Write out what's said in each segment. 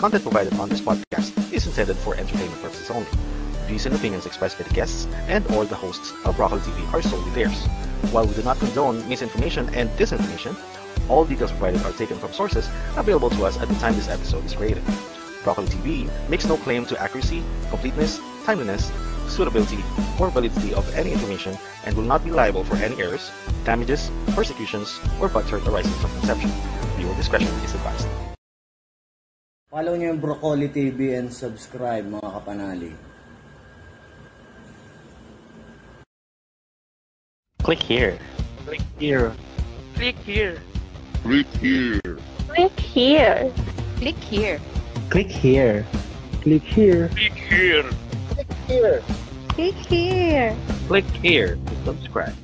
Content provided on this podcast is intended for entertainment purposes only. Views and opinions expressed by the guests and or the hosts of Broccoli TV are solely theirs. While we do not condone misinformation and disinformation, all details provided are taken from sources available to us at the time this episode is created. Broccoli TV makes no claim to accuracy, completeness, timeliness, suitability, or validity of any information and will not be liable for any errors, damages, persecutions, or butthurt arising from conception. Viewer discretion is advised. Follow nyo yung Broccoli TV and subscribe mga kapanali. Click here. Click here. Click here. Click here. Click here. Click here. Click here. Click here. Click here. Click here. Click here to subscribe.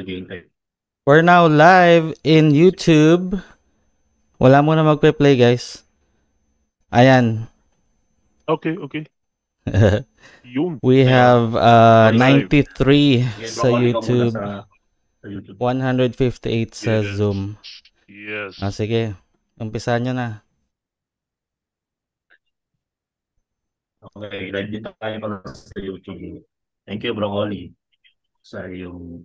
Naghihintay. We're now live in YouTube. Wala muna magpe-play, guys. Ayan. Okay, okay. Yun. We have uh, We're live. 93 Sige, sa YouTube, Sa, sa YouTube. 158 sa Yes. Zoom. Yes. Ah, sige. Umpisahan nyo na. Okay, live din tayo pala sa YouTube. Thank you, Broccoli. Sa iyong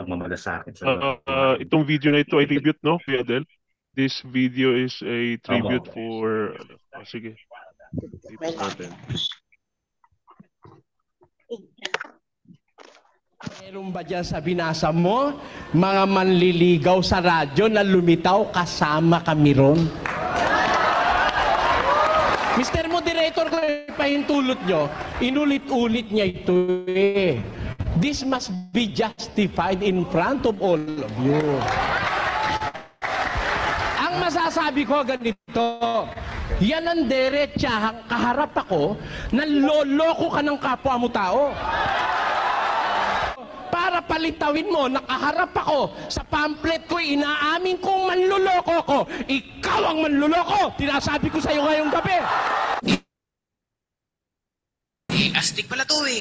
pagmamalasakit sa Uh, uh, itong video na ito ay tribute, no, Kuya Del? This video is a tribute Tama. for... Oh, sige. Tribute natin. Meron ba dyan sa binasa mo, mga manliligaw sa radyo na lumitaw kasama kami ron? Mr. Moderator, pahintulot nyo, inulit-ulit niya ito eh. This must be justified in front of all of you. Ang masasabi ko ganito, yan ang derechahang kaharap ako na loloko ka ng kapwa mo tao para palitawin mo, nakaharap ako sa pamphlet ko, inaamin kong manluloko ko. Ikaw ang manluloko! Tinasabi ko sa iyo ngayong gabi. Astig pala to eh.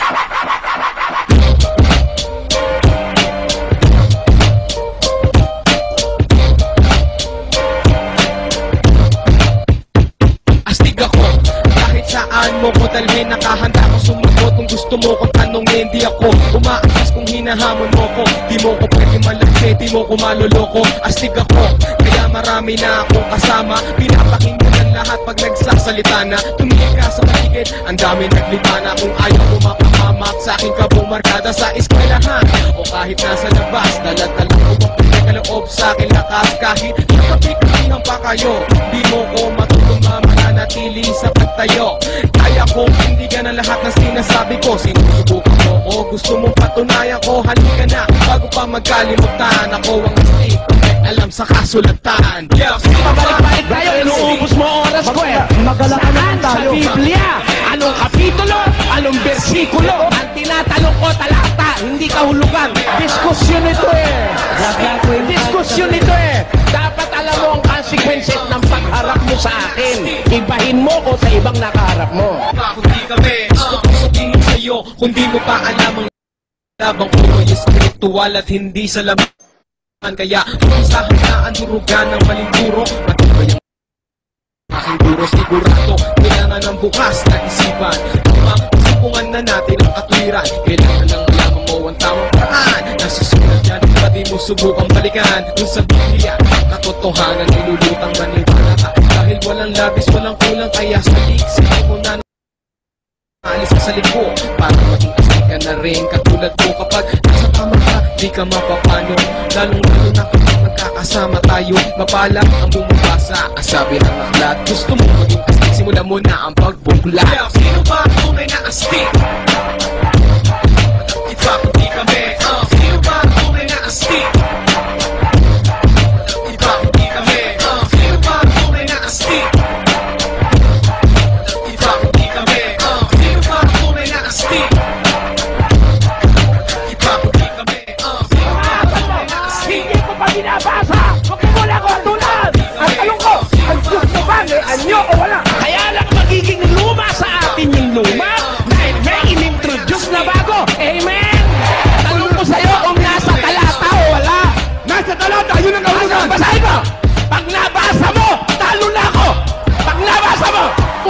Astig ako. Kahit saan mo ko dalhin Nakahanda ko sumagot Kung gusto mo kong tanongin Di ako umaakas kung hinahamon mo ko Di mo ko Di mo ko maluloko Astig ako. Kaya marami na akong kasama. Pinapakinggan ng lahat Pag nagsasalita na. Tumingin ka sa paligid Ang dami naglipa na. Kung ayaw mo makahamak Sa aking kabumarkada Sa eskwelahan O kahit nasa labas Dala-dala ko ang pagkakaloob Sa akin lakas. Kahit nakapikasihan pa kayo Di mo ko matutong mananatili sa pagtayo. Kaya kong hindi ka na lahat ng sinasabi ko Sinusubukan mo ko Gusto mong patunayan ko Halika na magkalimutan Ako ang May alam sa kasulatan Yeah, Pabalik-balik tayo, inuubos mo oras ko eh. Saan sa Biblia? Anong kapitulo? Anong bersikulo? Ang tinatanong ko talata, hindi kahulugan. Diskusyon ito eh. Diskusyon ito eh. Dapat alam mo ang consequences ng pagharap mo sa akin. Ibahin mo ko sa ibang nakaharap mo. Kung di kami Gusto kong sabihin sa'yo Kung di mo pa alam ang Labang puro espiritual at hindi sa laman Kaya kung sa handaan durugan ng maling duro Matibay ang aking duro sigurado Kailangan ng bukas na isipan. Tama, sipungan na natin ang katwiran Kailangan lang malaman mo ang tamang paraan. Nasusunod yan, pati mo subukang balikan. Kung sa Biblia, katotohanan nilulutang maniwala ka Dahil walang labis, walang kulang Kaya sa liksik mo na Alis ka sa lipo Para maging astig ka na rin. Katulad ko kapag nasa tama ka Di ka mapapano. Lalong lalo na kapag magkakasama tayo Mapala ang bumabasa Ang sabi ng aklat Gusto mo maging astig Simula mo na ang pagbukla yeah, Sino ba tunay na astig?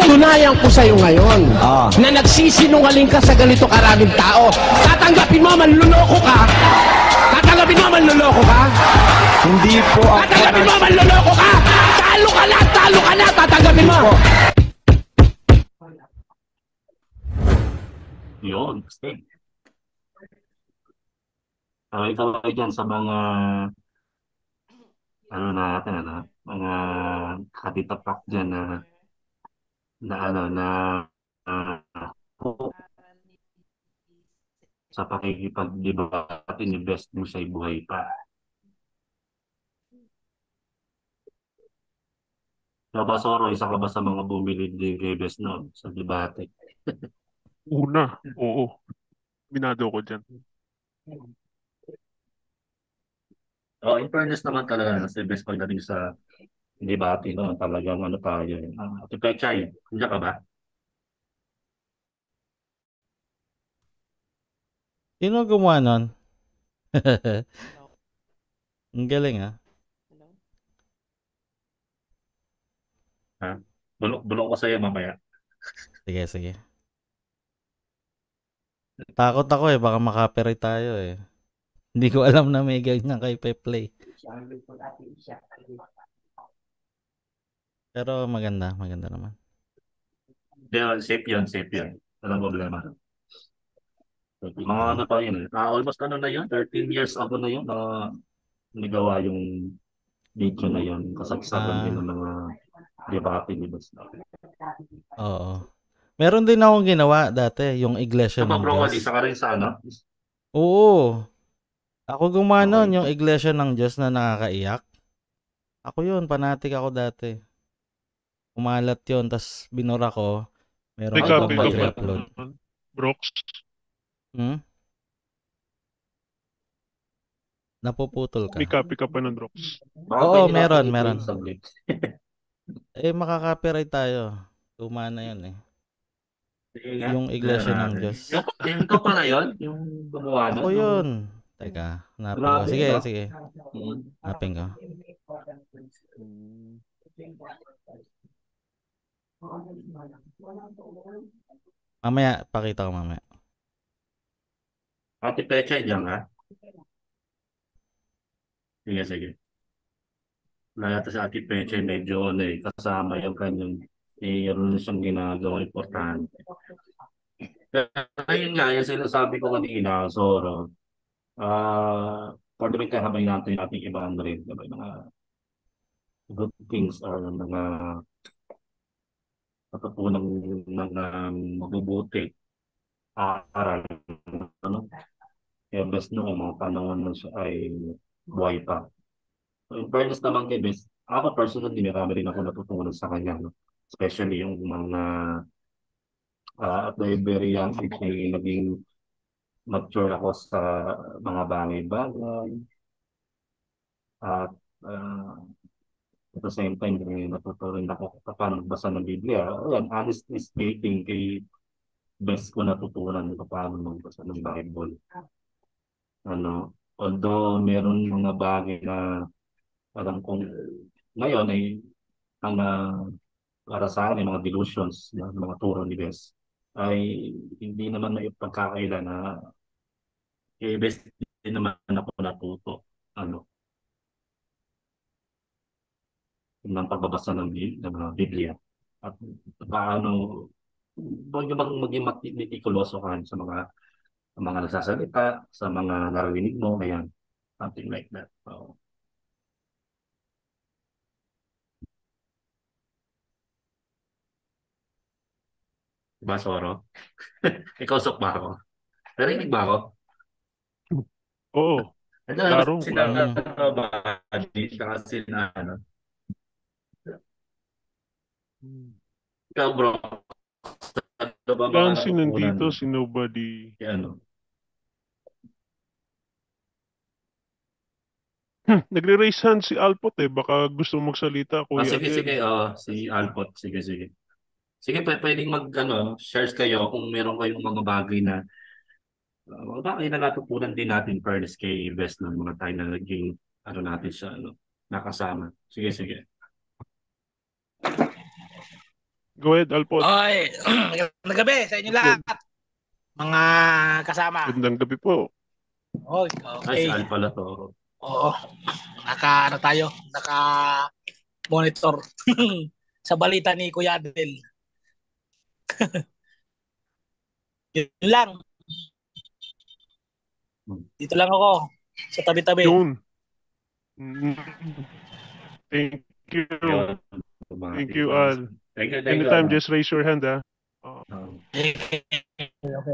Tunayan ko sa'yo ngayon na nagsisinungaling ka sa ganito karaming tao. Tatanggapin mo, manluloko ka. Tatanggapin mo, manluloko ka. Hindi po ako Tatanggapin mo, manloloko ka! Talo ka na! Talo ka na! Tatanggapin mo! Yun. Uh, ikaw ay dyan sa mga ano natin, ano, mga katitapak dyan na na ano, na ah, sa pakikipagdebate ni best mo sa buhay pa. Nabasoro, isa ka ba sa mga bumili din kay Best no, sa debate? Una, oo. Minado ko dyan. Oh, in fairness naman talaga si Best pagdating sa debate, no, talagang ano tayo. eh. Uh, Ate Pechay, nandiyan ka ba? Sino gumawa nun? Ang galing ah. Bulok, bulok ko sa'yo mamaya. Sige, sige. Takot ako eh, baka makapiright tayo eh. Hindi ko alam na may ganyan kay Peplay. Pero maganda, maganda naman. Hindi, safe yun, safe yun. Walang problema. Mga ano pa yun, eh. ah, almost ano na yun, 13 years ago na yun, na nagawa yung video na yun, kasagsagan Ah. din ng mga debate ni Best. Oo. Meron din akong ginawa dati, yung Iglesia ng bro, Diyos. isa ka rin sa ano? Oo. Ako gumawa Okay. yung Iglesia ng Diyos na nakakaiyak. Ako yun, panatik ako dati. Umalat yun, tas binura ko. Meron May ko copy ka pa nun, Brooks. Hmm? Napuputol ka. May copy ka pa ng Brooks. Oo, meron, meron. Eh, makaka-copyright tayo. Tuma na yun eh. Yung Iglesia ng. Diyos. Yung, yung ikaw pala yun? Yung gumawa nun? Ako yun. Teka, hanapin ko. Sige, ah. sige. Mm. Hanapin ko. Mamaya, pakita ko mamaya. Ate Pecha, diyan ka? Sige, sige. Nayata sa Ate Pecha, medyo ano eh, kasama yung kanyang mayroon na siyang ginagawa importante. Ayun nga, yung sinasabi ko kanina, Zoro, ah, for the meantime, habang natin ating ibahan na rin, diba, yung mga good things or mga natutunan mga mabubuti. Aral ano? Kaya best noong mga panahon na siya ay buhay pa. So, in fairness naman kay best ako personally marami rin ako natutunan sa kanya no? especially yung mga ah, at the very young age ay naging mature ako sa mga bagay-bagay. At ah, at the same time, eh, natuto rin ako paano magbasa ng Biblia. Ayan, honestly speaking, kay best ko natutunan kung paano magbasa ng Bible. Ano, although meron mga bagay na alam kong ngayon ay ang ah, para sa akin, mga delusions, mga turo ni Bes, ay hindi naman may pagkakaila na kay Bes din naman ako natuto. Ano, ng pagbabasa ng, ng mga Biblia at paano Huwag yung mag maging mati metikuloso ka sa mga sa mga nagsasalita, sa mga naririnig mo, ayan, something like that, oo. Di ba, Soro? Ikaw, Sok, ba ako? Narinig ba ako? Oo. Ano, Klaro, sila, klaro. ano ba, di, saka sila, ano, ikaw, bro, ano ba si nandito, si nobody. Ano? Hmm, nagre-raise hand si Alpot eh. Baka gusto mong magsalita, Ah, Kuya sige, Adel. sige, oh, si Alpot, sige, sige. Sige, pwedeng mag, ano, shares kayo kung meron kayong mga bagay na uh, bagay na natutunan din natin fairness kay Best ng mga tayo na naging, ano natin siya, ano, nakasama. Sige, sige. Go ahead, Alpot. Oy, magandang gabi sa inyo lahat. Mga kasama. Gandang gabi po. Oy, Ay, si okay. Al pala to. Oo. Naka ano tayo? Naka monitor sa balita ni Kuya Adel. Yun lang. Dito lang ako sa tabi-tabi. Yun. Thank you. Thank you. Al. Thank you, thank you. Anytime, Al. just raise your hand, ah. Okay,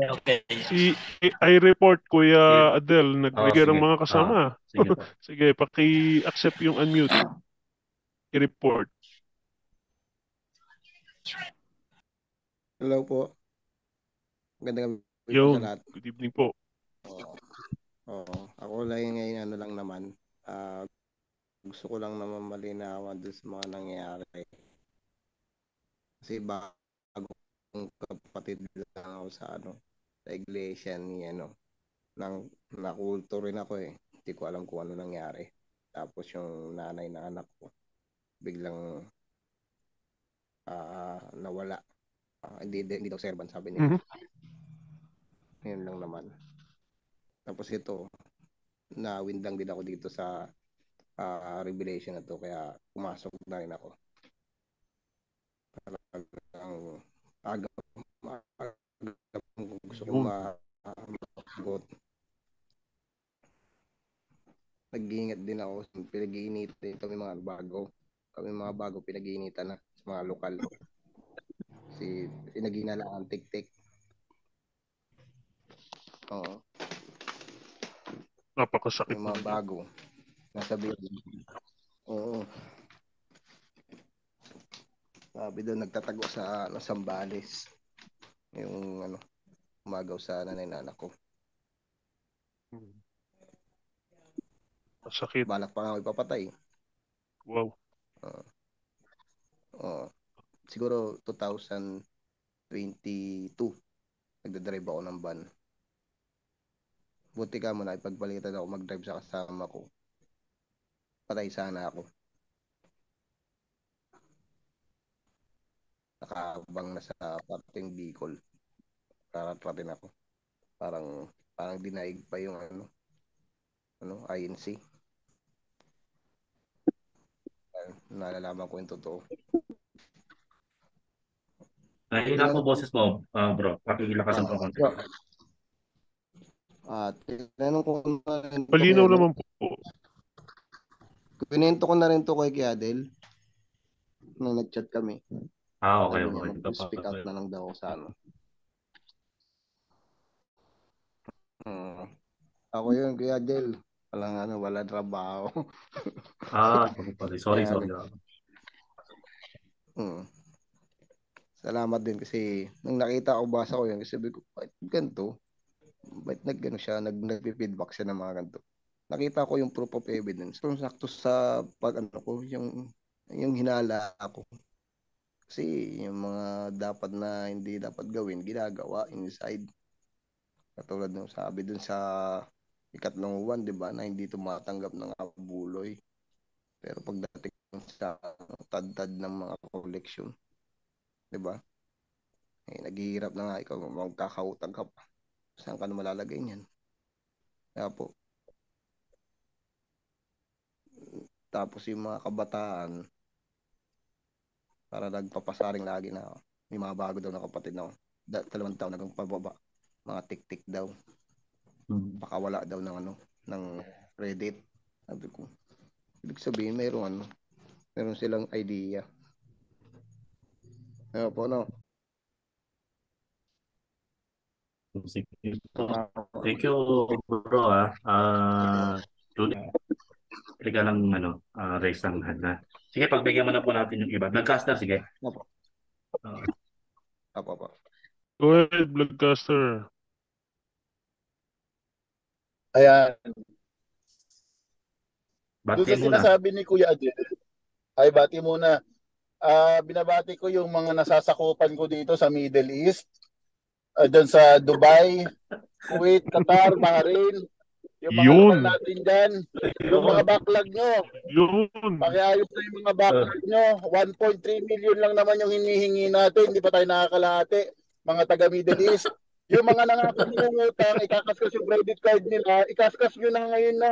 okay. Si I report Kuya Adel, nag-trigger ang sige. mga kasama. Ah, sige. Sige, paki-accept yung unmute. I-report. Hello po. Magandang gabi Yo, sa lahat. good evening po. Oo. Oo. Ako lang ngayon ano lang naman. ah, gusto ko lang naman malinawan doon sa mga nangyayari. Kasi bago kong kapatid lang ako sa ano, sa iglesia ni ano, nang nakulto rin ako eh. Hindi ko alam kung ano nangyari. Tapos yung nanay na anak ko, biglang ah, nawala. Ah, hindi, hindi daw servant sabi niya. Mhm. Yun lang naman. Tapos ito, na-win lang din ako dito sa ah, revelation na to kaya pumasok na rin ako. Talagang aga, aga gusto ko masagot. Nag-iingat din ako. Pinag-iinit kami mga bago. Kami mga bago pinag-iinitan na sa mga lokal. Si pinag-iina lang ang tik-tik. Oo. Napakasakit Yung mga bago. Nasa building. Oo. Sabi doon, nagtatago sa ano, Sambales. Yung ano, umagaw sa nanay na anak ko. Masakit. Balak pa nga ako ipapatay. Wow. Oo. Siguro 2022, nagdadrive ako ng van. Buti ka mo na ipagpalitan ako mag-drive sa kasama ko. Patay sana ako. Nakabang na sa parting Bicol. Karatratin ako. Parang parang dinaig pa yung ano ano INC. Nalalaman ko yung totoo. Nahihila po boses mo, ah, bro. Pakikilakas ang konti. At tinanong ko na Malinaw kay- naman po. Pinento ko na rin to kay Kiadel nung nag-chat kami. Ah, okay, niya, okay. Mag-speak out na lang daw ako sa ano. Hmm. Ako yun, Kuya Del. Walang ano, wala trabaho. Ah, sorry, sorry, sorry, Hmm. Salamat din kasi nung nakita ko, basa ko yun, kasi sabi ko, bakit ganito? Bakit nag-ano siya, nag nag-feedback siya ng mga ganito. Nakita ko yung proof of evidence. So, sakto sa pag ano ko, yung yung hinala ko. Kasi yung mga dapat na hindi dapat gawin, ginagawa inside. Katulad ng sabi dun sa ikatlong buwan, di ba, na hindi tumatanggap ng abuloy. Pero pagdating sa tad-tad ng mga collection, di ba? Eh, naghihirap na nga ikaw, magkakautang ka pa. Saan ka na malalagay niyan? Kaya po. Tapos yung mga kabataan, para nagpapasaring lagi na May mga bago daw na kapatid na da- dalawang taon nagang pababa. Mga tik-tik daw. Hmm. Baka wala daw ng ano, ng credit. Sabi ko, ibig sabihin mayroong ano, meron silang idea. Ano po, no? Sige po. Thank you, bro, ah. Ah, Julie, teka lang, ano, ah, raise ang hand, ha? Sige, pagbigyan mo na po natin yung iba. Nag-caster, sige. Opo. Ah, Apo, apo. Go ahead, Bloodcaster. Ayan. Doon bati sa muna. sinasabi ni Kuya Adel, ay bati muna. Ah, binabati ko yung mga nasasakupan ko dito sa Middle East. Uh, doon sa Dubai, Kuwait, Qatar, Bahrain. Yung mga Yun. natin dyan. Yung mga backlog nyo. Yun. Pakiayos na yung mga backlog nyo. 1.3 million lang naman yung hinihingi natin. Hindi pa tayo nakakalahati. Mga taga Middle East. Yung mga nangakapangungutang, ikakaskas yung credit card nila, ikaskas nyo na ngayon na.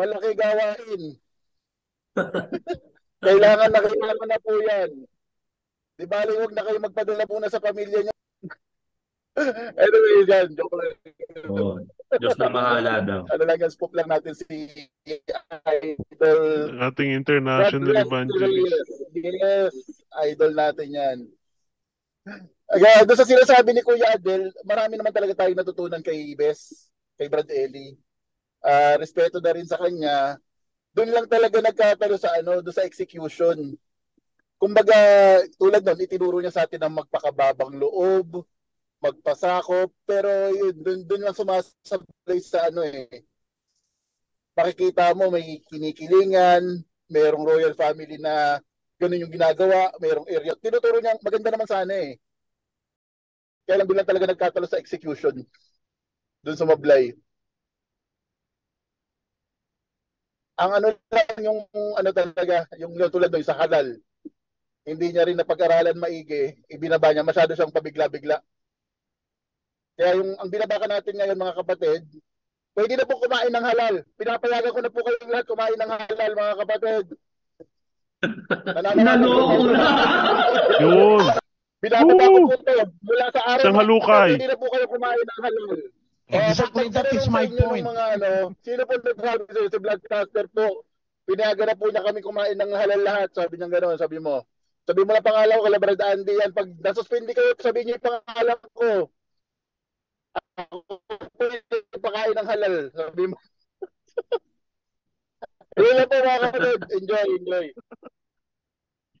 Malaki gawain. Kailangan na kailangan na po yan. Di ba, huwag na kayo magpadala po na sa pamilya nyo. anyway, yan. Joke lang. Oh, Diyos na bahala daw. Ano lang spook lang natin si Idol. Ating international evangelist. Yes, idol natin yan. Kaya doon sa sinasabi ni Kuya Adel, marami naman talaga tayong natutunan kay Bes, kay Brad Eli. Ah, respeto na rin sa kanya. Doon lang talaga nagkatalo sa ano, doon sa execution. Kumbaga, tulad nun, itinuro niya sa atin ang magpakababang loob, magpasakop, pero yun, doon, doon lang sumasablay sa ano eh. Makikita mo may kinikilingan, merong royal family na ganun yung ginagawa, merong area. Tinuturo niya, maganda naman sana eh. Kaya lang bilang talaga nagkatalo sa execution. Doon sumablay. Ang ano lang yung ano talaga, yung tulad doon sa halal. Hindi niya rin napag-aralan maigi, ibinaba niya, masyado siyang pabigla-bigla. Kaya yung ang binabaka natin ngayon mga kapatid, pwede na po kumain ng halal. Pinapayagan ko na po kayong lahat kumain ng halal mga kapatid. Nananaloko na. Yun. Binababa ko po ito mula sa araw. Isang halukay. Pwede na po kayo kumain ng halal. Exactly, Eh, that is my sa point. Mga, ano, sino po nagsabi sa'yo si Bloodcaster po? Pinayagan na po niya kami kumain ng halal lahat. Sabi niya gano'n, sabi mo. Sabi mo na pangalan ko, kala Brad Andy yan. Pag nasuspindi kayo, sabi niyo yung pangalan ko. Pakain ng halal. Sabi mo. Yun lang po mga kapatid. Enjoy, enjoy.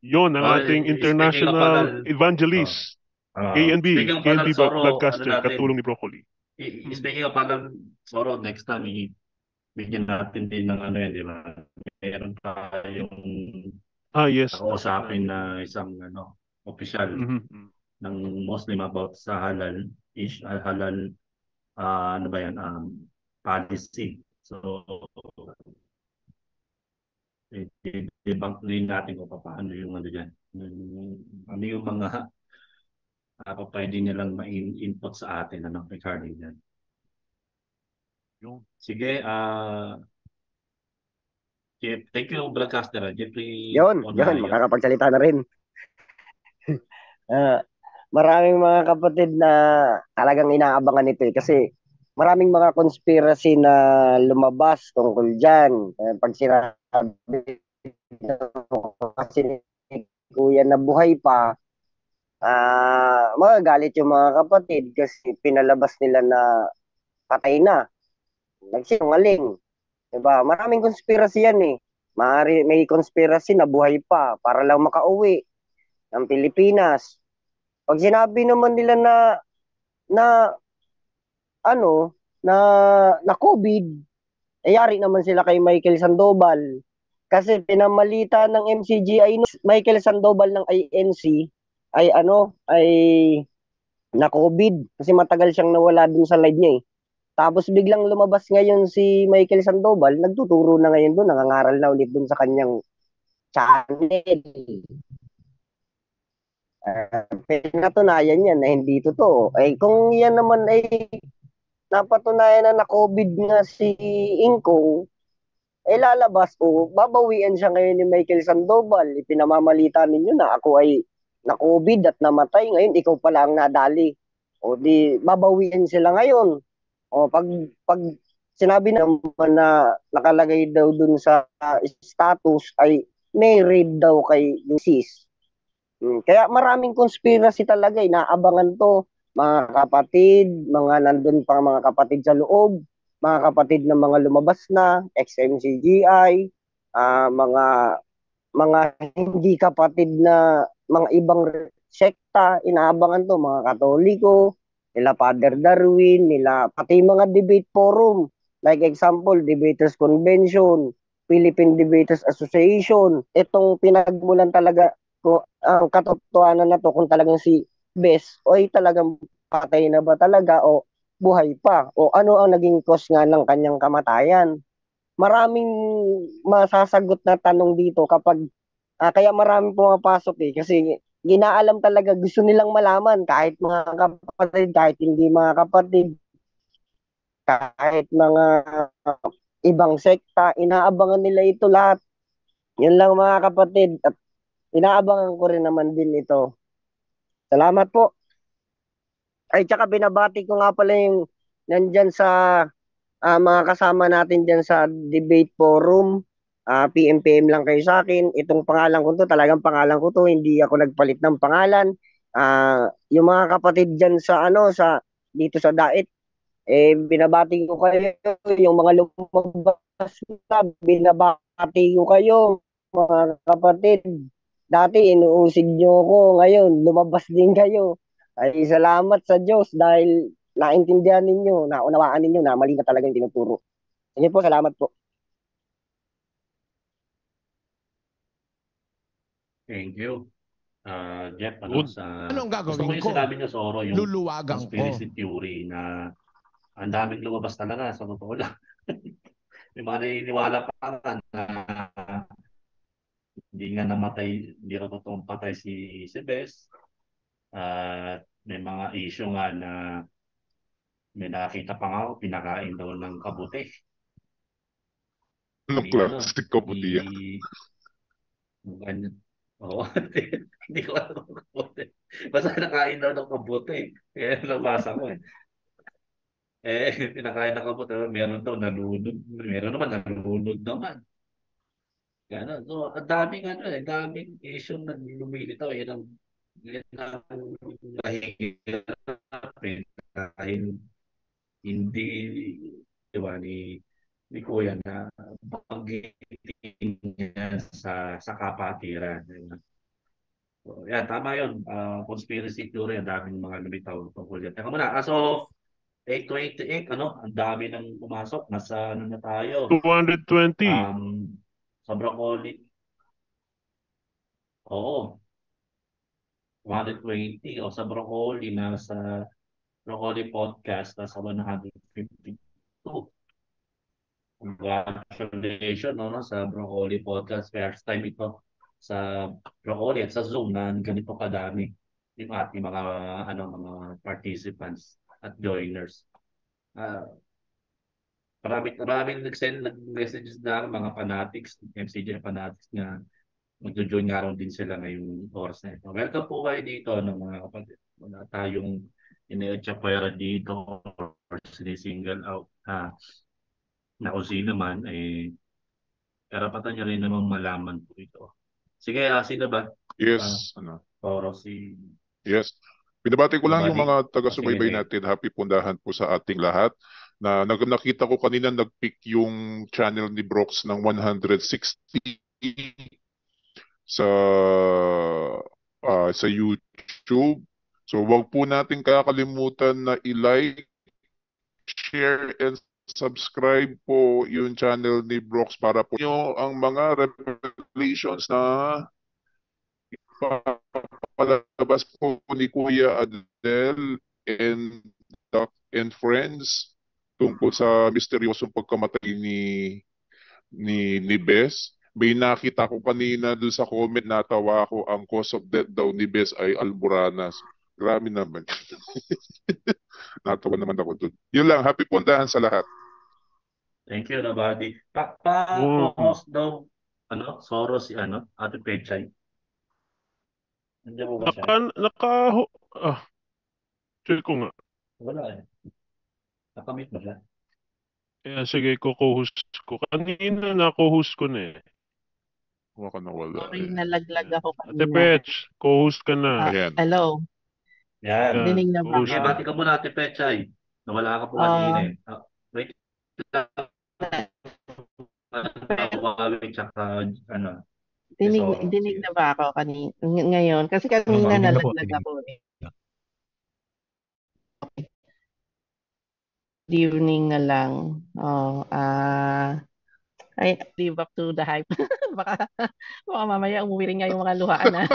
Yun ang ating international evangelist. Ah, KNB, of KNB Soro, Bloodcaster, ano katulong ni Broccoli. I- Speaking of halal, Soro, next time, bigyan natin din ng ano yan, di ba? Meron tayong Ah, yes. nakausapin na isang ano, official Mhm. ng Muslim about sa halal, ish, halal, ah, ano ba yan, um, policy. So, i-debunk din natin kung paano yung ano dyan. Ano yung mga uh, pwede nilang ma-input sa atin, ano, regarding yan. Yung Sige, ah, Jeff, thank you, Broadcaster. Jeffrey Yun, yun, makakapagsalita na rin. Ah, maraming mga kapatid na talagang inaabangan ito eh. Kasi maraming mga conspiracy na lumabas tungkol dyan. Eh, Pag sinabi kasi ni Kuya na buhay pa, ah magagalit yung mga kapatid kasi pinalabas nila na patay na. Nagsinungaling. Diba? Maraming conspiracy yan eh. Maari, may conspiracy na buhay pa para lang makauwi ng Pilipinas. Pag sinabi naman nila na na ano na na COVID, eh yari naman sila kay Michael Sandoval. Kasi pinamalita ng MCGI no, Michael Sandoval ng INC ay ano ay na COVID kasi matagal siyang nawala dun sa live niya eh. Tapos biglang lumabas ngayon si Michael Sandoval, nagtuturo na ngayon doon, nangangaral na ulit doon sa kanyang channel. Uh, pinatunayan yan na hindi totoo. Ay kung yan naman ay napatunayan na na COVID nga si Inko, eh lalabas o babawian siya ngayon ni Michael Sandoval. Ipinamamalita ninyo na ako ay na COVID at namatay. Ngayon, ikaw pala ang nadali. O di, babawiin sila ngayon. O pag, pag sinabi naman na nakalagay daw dun sa status ay may raid daw kay Lucis. Hmm, Kaya maraming conspiracy talaga, inaabangan to. Mga kapatid, mga nandun pa mga kapatid sa loob, mga kapatid na mga lumabas na, ex-MCGI, ah mga mga hindi kapatid na mga ibang sekta, inaabangan to, mga katoliko, nila Father Darwin, nila pati mga debate forum, like example, Debaters Convention, Philippine Debaters Association, itong pinagmulan talaga ko ang katotohanan na to kung talagang si Bes o ay talagang patay na ba talaga o buhay pa o ano ang naging cause nga ng kanyang kamatayan. Maraming masasagot na tanong dito kapag ah, kaya maraming pumapasok eh kasi ginaalam talaga gusto nilang malaman kahit mga kapatid kahit hindi mga kapatid kahit mga ibang sekta inaabangan nila ito lahat yun lang mga kapatid at inaabangan ko rin naman din ito salamat po ay tsaka binabati ko nga pala yung nandyan sa ah, mga kasama natin dyan sa debate forum Ah, PM-PM lang kayo sa akin. Itong pangalan ko to, talagang pangalan ko to, hindi ako nagpalit ng pangalan. Ah, yung mga kapatid diyan sa ano sa dito sa Dait, eh binabati ko kayo, yung mga lumabas na, binabati ko kayo, mga kapatid. Dati inuusig niyo ako, ngayon lumabas din kayo. Ay salamat sa Diyos dahil naintindihan ninyo, naunawaan ninyo na mali na talaga yung tinuturo. Sige po, salamat po. Thank you. Ah, Jeff, ano, Good. sa... Anong Gusto ko gagawin yung ko? sinabi niyo, Soro, yung Luluwagan ko. conspiracy theory na ang daming lumabas talaga sa totoo lang. May mga naniniwala pa na hindi nga namatay, hindi na totoong patay si, si Bes. At may mga issue nga na may nakita pa nga ako, pinakain daw ng kabuti. Ano, klaseng kabuti yan? ganyan. Oo, hindi ko alam kung kabuti. Basta nakain daw ng kabuti. Kaya nabasa ko eh. Eh, pinakain ng kabuti. Meron daw nalunod. Meron naman nalunod naman. Gano'n. So, ang daming ano eh, ang daming issue na lumilitaw. Yan ang, yan ang nahihirapin dahil hindi, di ba, ni, ni Kuya na banggitin niya sa, sa kapatiran. So, yan, tama yun. Ah, conspiracy theory, ang daming mga lumitaw tungkol yan. Teka muna, ah, so, 828, ano, ang dami nang pumasok. Nasa, ano na tayo? 220. Um, sa broccoli. Oo. 120 o sa broccoli nasa broccoli podcast nasa 152. Congratulations no, no, sa broccoli podcast first time ito sa broccoli at sa Zoom na ganito kadami yung ating mga ano mga participants at joiners. Ah, Marami, maraming nag-send nag-messages na mga fanatics, MCJ fanatics nga magjo-join nga raw din sila ngayong oras na ito. Welcome po kayo dito ng mga kapatid. Wala tayong ina-chapera dito or sinisingle out ha, na kung sino man, eh, karapatan niya rin namang malaman po ito. Sige, ah, sino ba? Yes, Ah, ano. Toro, si... Yes. Binabati ko lang yung Binabati. mga taga-subaybay natin. Happy pundahan po sa ating lahat. Na nag- nakita ko kanina nag-pick yung channel ni Brooks ng 160 sa ah, sa YouTube. So wag po natin kakalimutan na i-like, share and subscribe po yung channel ni Brooks para po yung ang mga revelations na palabas po ni Kuya Adel and and Friends tungkol sa misteryosong pagkamatay ni ni ni Bes. May nakita ko kanina doon sa comment natawa ako ang cause of death daw ni Bes ay Alburanas. Grabe naman. Natawa naman ako doon. Yun lang, happy puntahan sa lahat. Thank you, Nabadi. Pa, pa, Mm. host daw, ano, Soro si, ano, Ate Pechay. Nandiyan mo ba siya? Naka, naka, ah, check ko nga. Wala eh. Nakamit ba siya? Kaya sige, ko-host ko. Kanina na-co-host ko na eh. Baka nawala Sorry, eh. nalaglag ako Ate kanina. Pech, co-host ka na. Ah, Ayan. hello. Yan. Dinig na ba co-host ka. bati ka muna, Ate Pechay. Nawala ka po Ah. kanina eh. Ah, wait lang. Huawei tsaka ano. Dinig, Tesoro. dinig na ba ako kanina, ngayon? Kasi kanina Dinig na po, nalaglag dinig. ako eh. Evening na lang. Oh, ah, ay, live up to the hype. baka, baka mamaya umuwi rin nga yung mga luhaan ah.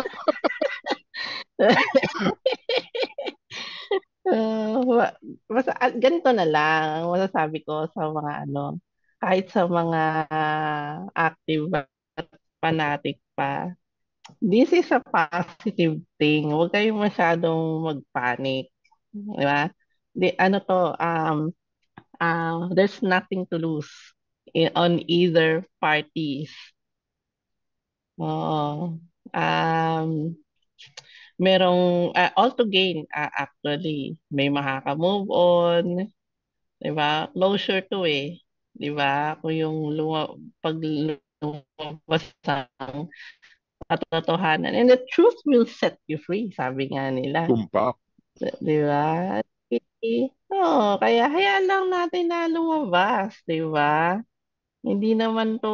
Uh, basta, ah, ganito na lang ang masasabi ko sa mga ano, kahit sa mga active at fanatic pa. This is a positive thing. Huwag kayong masyadong mag-panic. Di ba? Di, ano to, um, uh, there's nothing to lose in, on either parties. Oo. Um, merong uh, all to gain uh, actually. May makaka-move on, 'di ba? Closure to eh. 'Di ba? Kung yung luma, pag lumabas ang katotohanan and the truth will set you free, sabi nga nila. Tumpak. 'Di ba? Eh, Oo, kaya hayaan lang natin na lumabas, 'di ba? Hindi naman to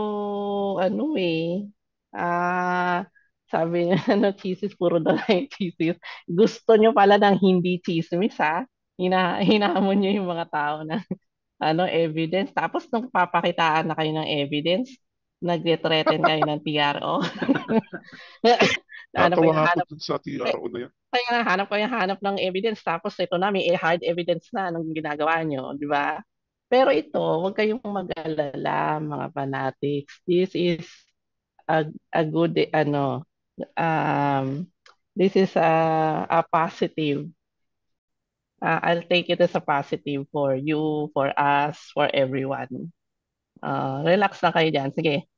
ano eh. Ah, sabi nga ano, thesis, puro na yung thesis. Gusto nyo pala ng hindi chismis, ha? Hina, hinamon nyo yung mga tao na ano, evidence. Tapos nung papakitaan na kayo ng evidence, nagre-threaten kayo ng TRO. Natawa pa yung hanap? sa TRO na yan. Kaya nga, hanap kayo hanap ng evidence. Tapos ito na, may hard evidence na anong ginagawa nyo, di ba? Pero ito, huwag kayong mag-alala, mga fanatics. This is a, a good, ano, um, this is a, a positive. Uh, I'll take it as a positive for you, for us, for everyone. Uh, relax na kayo dyan. Sige.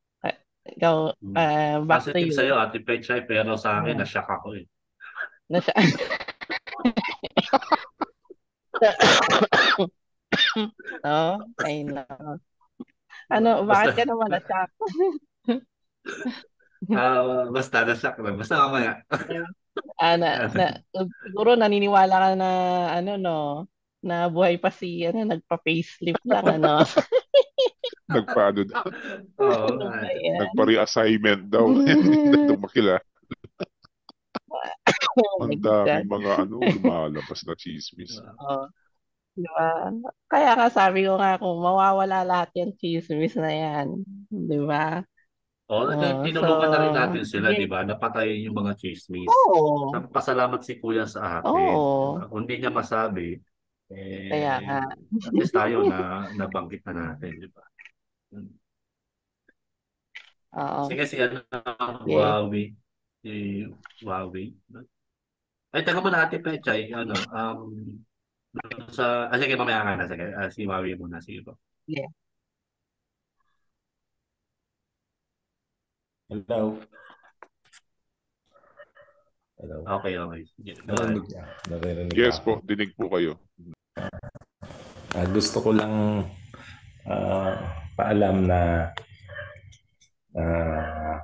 Uh, Ikaw, uh, back to Positive you. sa'yo, Ate Pechay, pero sa akin, Yeah. nashock ako eh. Nasa... oh, ay no. Ano, bakit Basta- ka naman na-shock? Ah, basta, nashock lang. Basta mamaya. Ah, na, na, siguro naniniwala ka na, ano, no, na buhay pa si, ano, nagpa-facelift lang, ano. Nagpaano daw. Oo. Ano ba yan? Nagpa-reassignment daw. Hindi na tumakila. Oh my Ang God. mga ano, lumalabas na chismis. Oh, di ba? Kaya nga sabi ko nga kung mawawala lahat yung chismis na yan, di ba? Oo, Oh, tinulungan na rin so, natin sila, di ba? Napatayin yung mga chismis. Oo. Sa- Pasalamat si Kuya sa atin. Oo. Kung hindi niya masabi, eh, Kaya nga. at least tayo na nabanggit na natin, di ba? Oo. Sige, si ano, Okay. Huawei. Si Huawei. Ay, taga mo na Ate Pechay, ano, um, sa, ah, sige, mamaya ka na, sige, ah, si Huawei muna, sige po. Yeah. Hello. Hello. Okay, okay. Go Narinig niya. Yes ako. po, dinig po kayo. Ah, gusto ko lang ah, paalam na ah,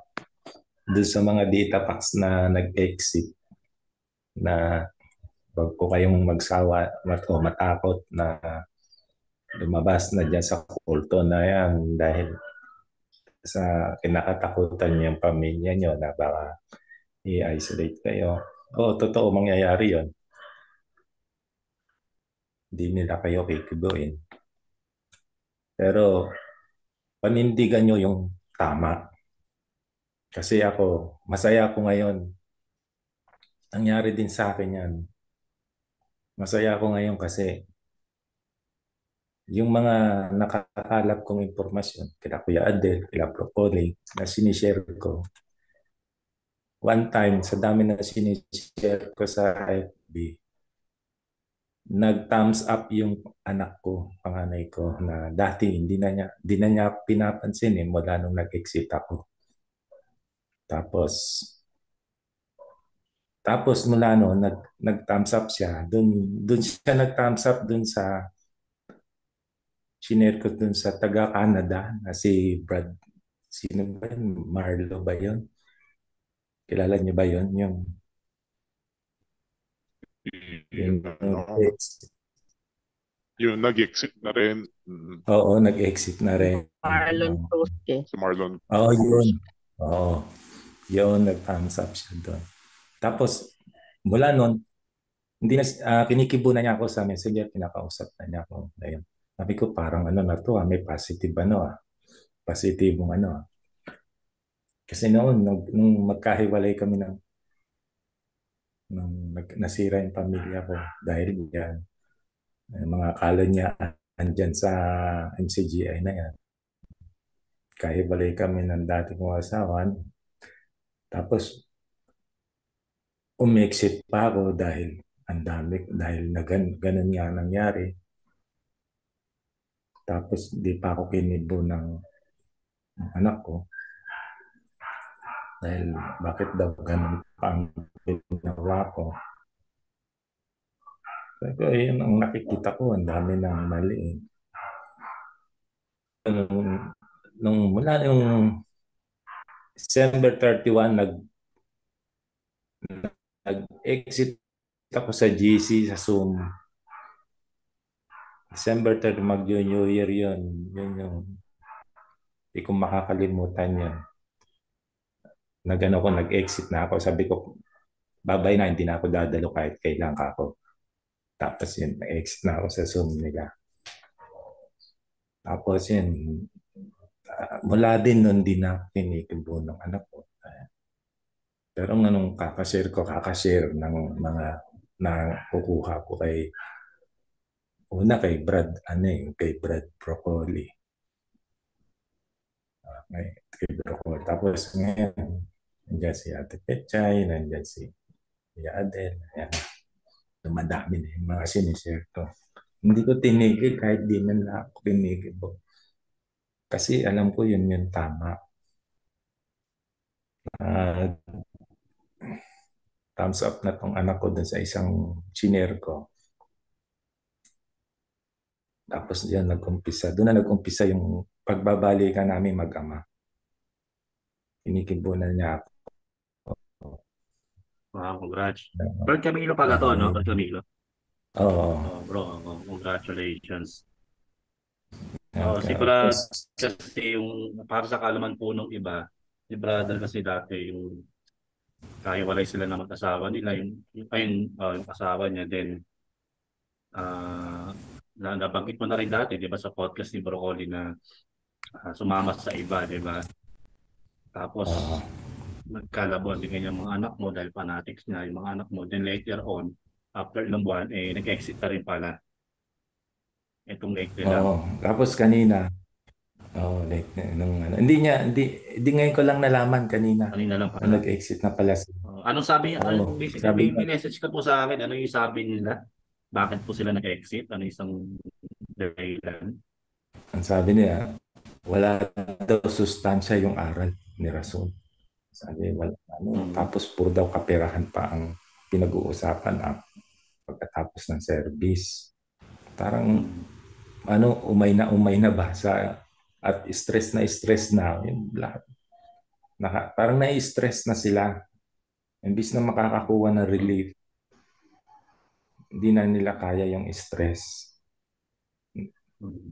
doon sa mga data packs na nag-exit na wag ko kayong magsawa mat o matakot na lumabas na dyan sa kulto na yan dahil sa kinakatakutan niyang pamilya niyo na baka i-isolate kayo. Oo, totoo mangyayari yon. Hindi nila kayo kikibuin. Pero panindigan nyo yung tama. Kasi ako, masaya ako ngayon. Nangyari din sa akin yan. Masaya ako ngayon kasi yung mga nakakalap kong impormasyon, kila Kuya Adel, kila Procoli, na sinishare ko, one time, sa dami na sinishare ko sa FB, nag-thumbs up yung anak ko, panganay ko, na dati hindi na niya, hindi na niya pinapansin eh, mula nung nag-exit ako. Tapos, Tapos mula no, nag, nag-thumbs up siya. Doon, doon siya nag-thumbs up doon sa shinare ko doon sa taga-Canada na si Brad, sino ba yun? Marlo ba yun? Kilala niyo ba yun? Yung, yung, Ano, yung nag-exit na rin. Mm, oo, nag-exit na rin. Marlon Cruzque. Si Marlon. Oo, yun. Oo. Yun, nag-thumbs up siya doon. Tapos, mula nun, hindi na, ah, kinikibo na niya ako sa messenger, pinakausap na niya ako. Ayun. Sabi ko, parang ano na to, ah, may positive ano ah. Positibong ano ah. Kasi noon, nung, nung magkahiwalay kami ng nung nag, nasira yung pamilya ko dahil yan. Eh, mga akala niya andyan sa MCGI na yan. Kahiwalay kami ng dati kong asawa. Tapos, umexit pa ako dahil ang dami, dahil na gan, ganun nga nangyari. Tapos, di pa ako kinibo ng, ng anak ko. Dahil bakit daw ganun pa ang ginawa ko. Sabi yun ang nakikita ko, ang dami ng mali. Nung, nung mula yung December 31, nag nag-exit ako sa GC sa Zoom. December 3, mag-New Year yun. Yun yung hindi ko makakalimutan yun. Nagano ko, nag-exit na ako. Sabi ko, babay na, hindi na ako dadalo kahit kailan ka ako. Tapos yun, nag-exit na ako sa Zoom nila. Tapos yun, ah, mula din nun, din na kinikibo ng anak ko. Pero ng anong kakashare ko, kakashare ng mga na kukuha ko kay una kay Brad, ano eh, kay Brad Broccoli. Okay, kay Broccoli. Tapos ngayon, nandiyan si Ate Pechay, nandiyan si Kuya Adel. Ayan. Dumadami na yung mga sinishare ko. Hindi ko tinigil kahit di man na ako tinigil. Kasi alam ko yun yung tama. Ah, thumbs up na tong anak ko dun sa isang chiner ko. Tapos yan nag-umpisa. Doon na nag-umpisa yung pagbabalikan namin mag-ama. Kinikibunan niya ako. Wow, congrats. Brad Camilo pala to, no? Brad Camilo. Oo. Oh, bro, oh, congratulations. Oh, si Brad kasi yung para sa kalaman po nung iba, si brother kasi dati yung kahiwalay sila ng mag-asawa nila, yung, yung, ayun, oh, yung asawa niya din. ah na nabanggit mo na rin dati, di ba, sa podcast ni Broccoli na ah, sumama sa iba, di ba? Tapos, nagkalabon din ganyan mga anak mo dahil fanatics niya, yung mga anak mo. Then later on, after ilang buwan, eh, nag-exit na rin pala. Itong late nila. Oo. Tapos kanina, oh, like, nung, ano, hindi niya, hindi, hindi ngayon ko lang nalaman kanina. Kanina lang Na nag-exit na pala si Oh, anong sabi, Oo, anong basically, sabi may message ka po sa akin, ano yung sabi nila? Bakit po sila nag-exit? Ano isang dahilan? Ang sabi niya, wala daw sustansya yung aral ni Rasul. Sabi, wala, ano, tapos puro daw kaperahan pa ang pinag-uusapan ah, pagkatapos ng service. Parang, ano, umay na umay na ba sa, at stress na stress na, yung lahat. Naka, parang na-stress na sila. Imbis na makakakuha ng relief, hindi na nila kaya yung stress.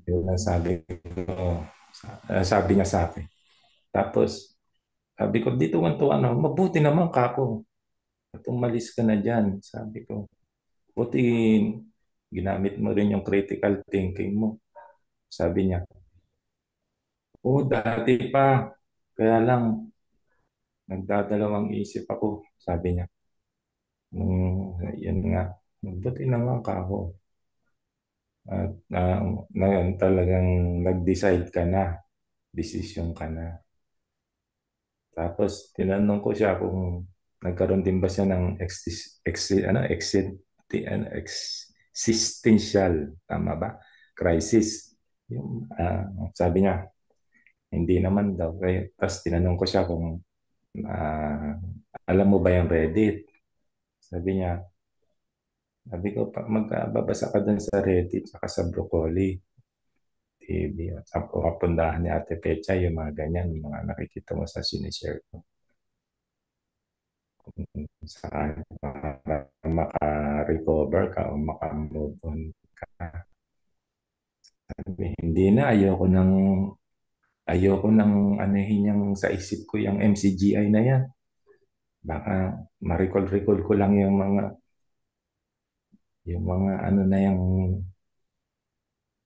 Yun ang sabi ko, sabi niya sa akin. Tapos, sabi ko, dito man to, ano, mabuti naman kako. At umalis ka na dyan, sabi ko. Buti ginamit mo rin yung critical thinking mo. Sabi niya, oh, dati pa. Kaya lang, nagdadalawang isip ako, sabi niya. Nung, yun nga, buti naman kako. At uh, ngayon talagang nag-decide ka na. Desisyon ka na. Tapos tinanong ko siya kung nagkaroon din ba siya ng exis, exi, ano, exit, ano, existential, tama ba? Crisis. Yung, ah, sabi niya, hindi naman daw. Kaya, tapos tinanong ko siya kung ah, alam mo ba yung Reddit? Sabi niya, sabi ko, magbabasa ka dun sa Reddit saka sa Broccoli TV. Sa kapundahan ni Ate Pecha, yung mga ganyan, yung mga nakikita mo sa sinishare ko. Sa para maka-recover ka o maka-move on ka. Sabi, hindi na, ayoko nang ayoko nang anuhin yung sa isip ko yung MCGI na yan. Baka ma-recall-recall ko lang yung mga yung mga ano na yung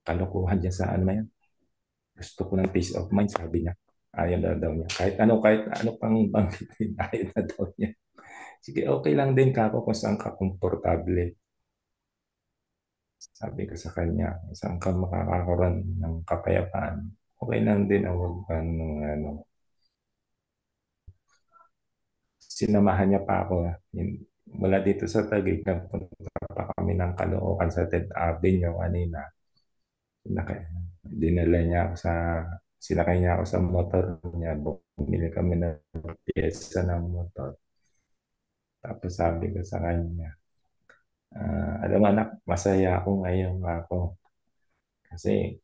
kalokohan dyan sa ano yan. Gusto ko ng peace of mind, sabi niya. Ayaw na daw niya. Kahit ano, kahit ano pang banggitin, ayaw na daw niya. Sige, okay lang din kako kung saan ka komportable. Sabi ko sa kanya, saan ka makakakaroon ng kapayapaan, okay lang din ang huwag ka ng ano. Sinamahan niya pa ako. Mula dito sa Taguig, nagpunta pa kami ng Caloocan sa Ted Avenue kanina. Sinakay, dinala niya ako sa, sinakay niya ako sa motor niya. Bumili kami ng pyesa ng motor. Tapos sabi ko sa kanya, ah, alam anak, masaya ako ngayon ako. Kasi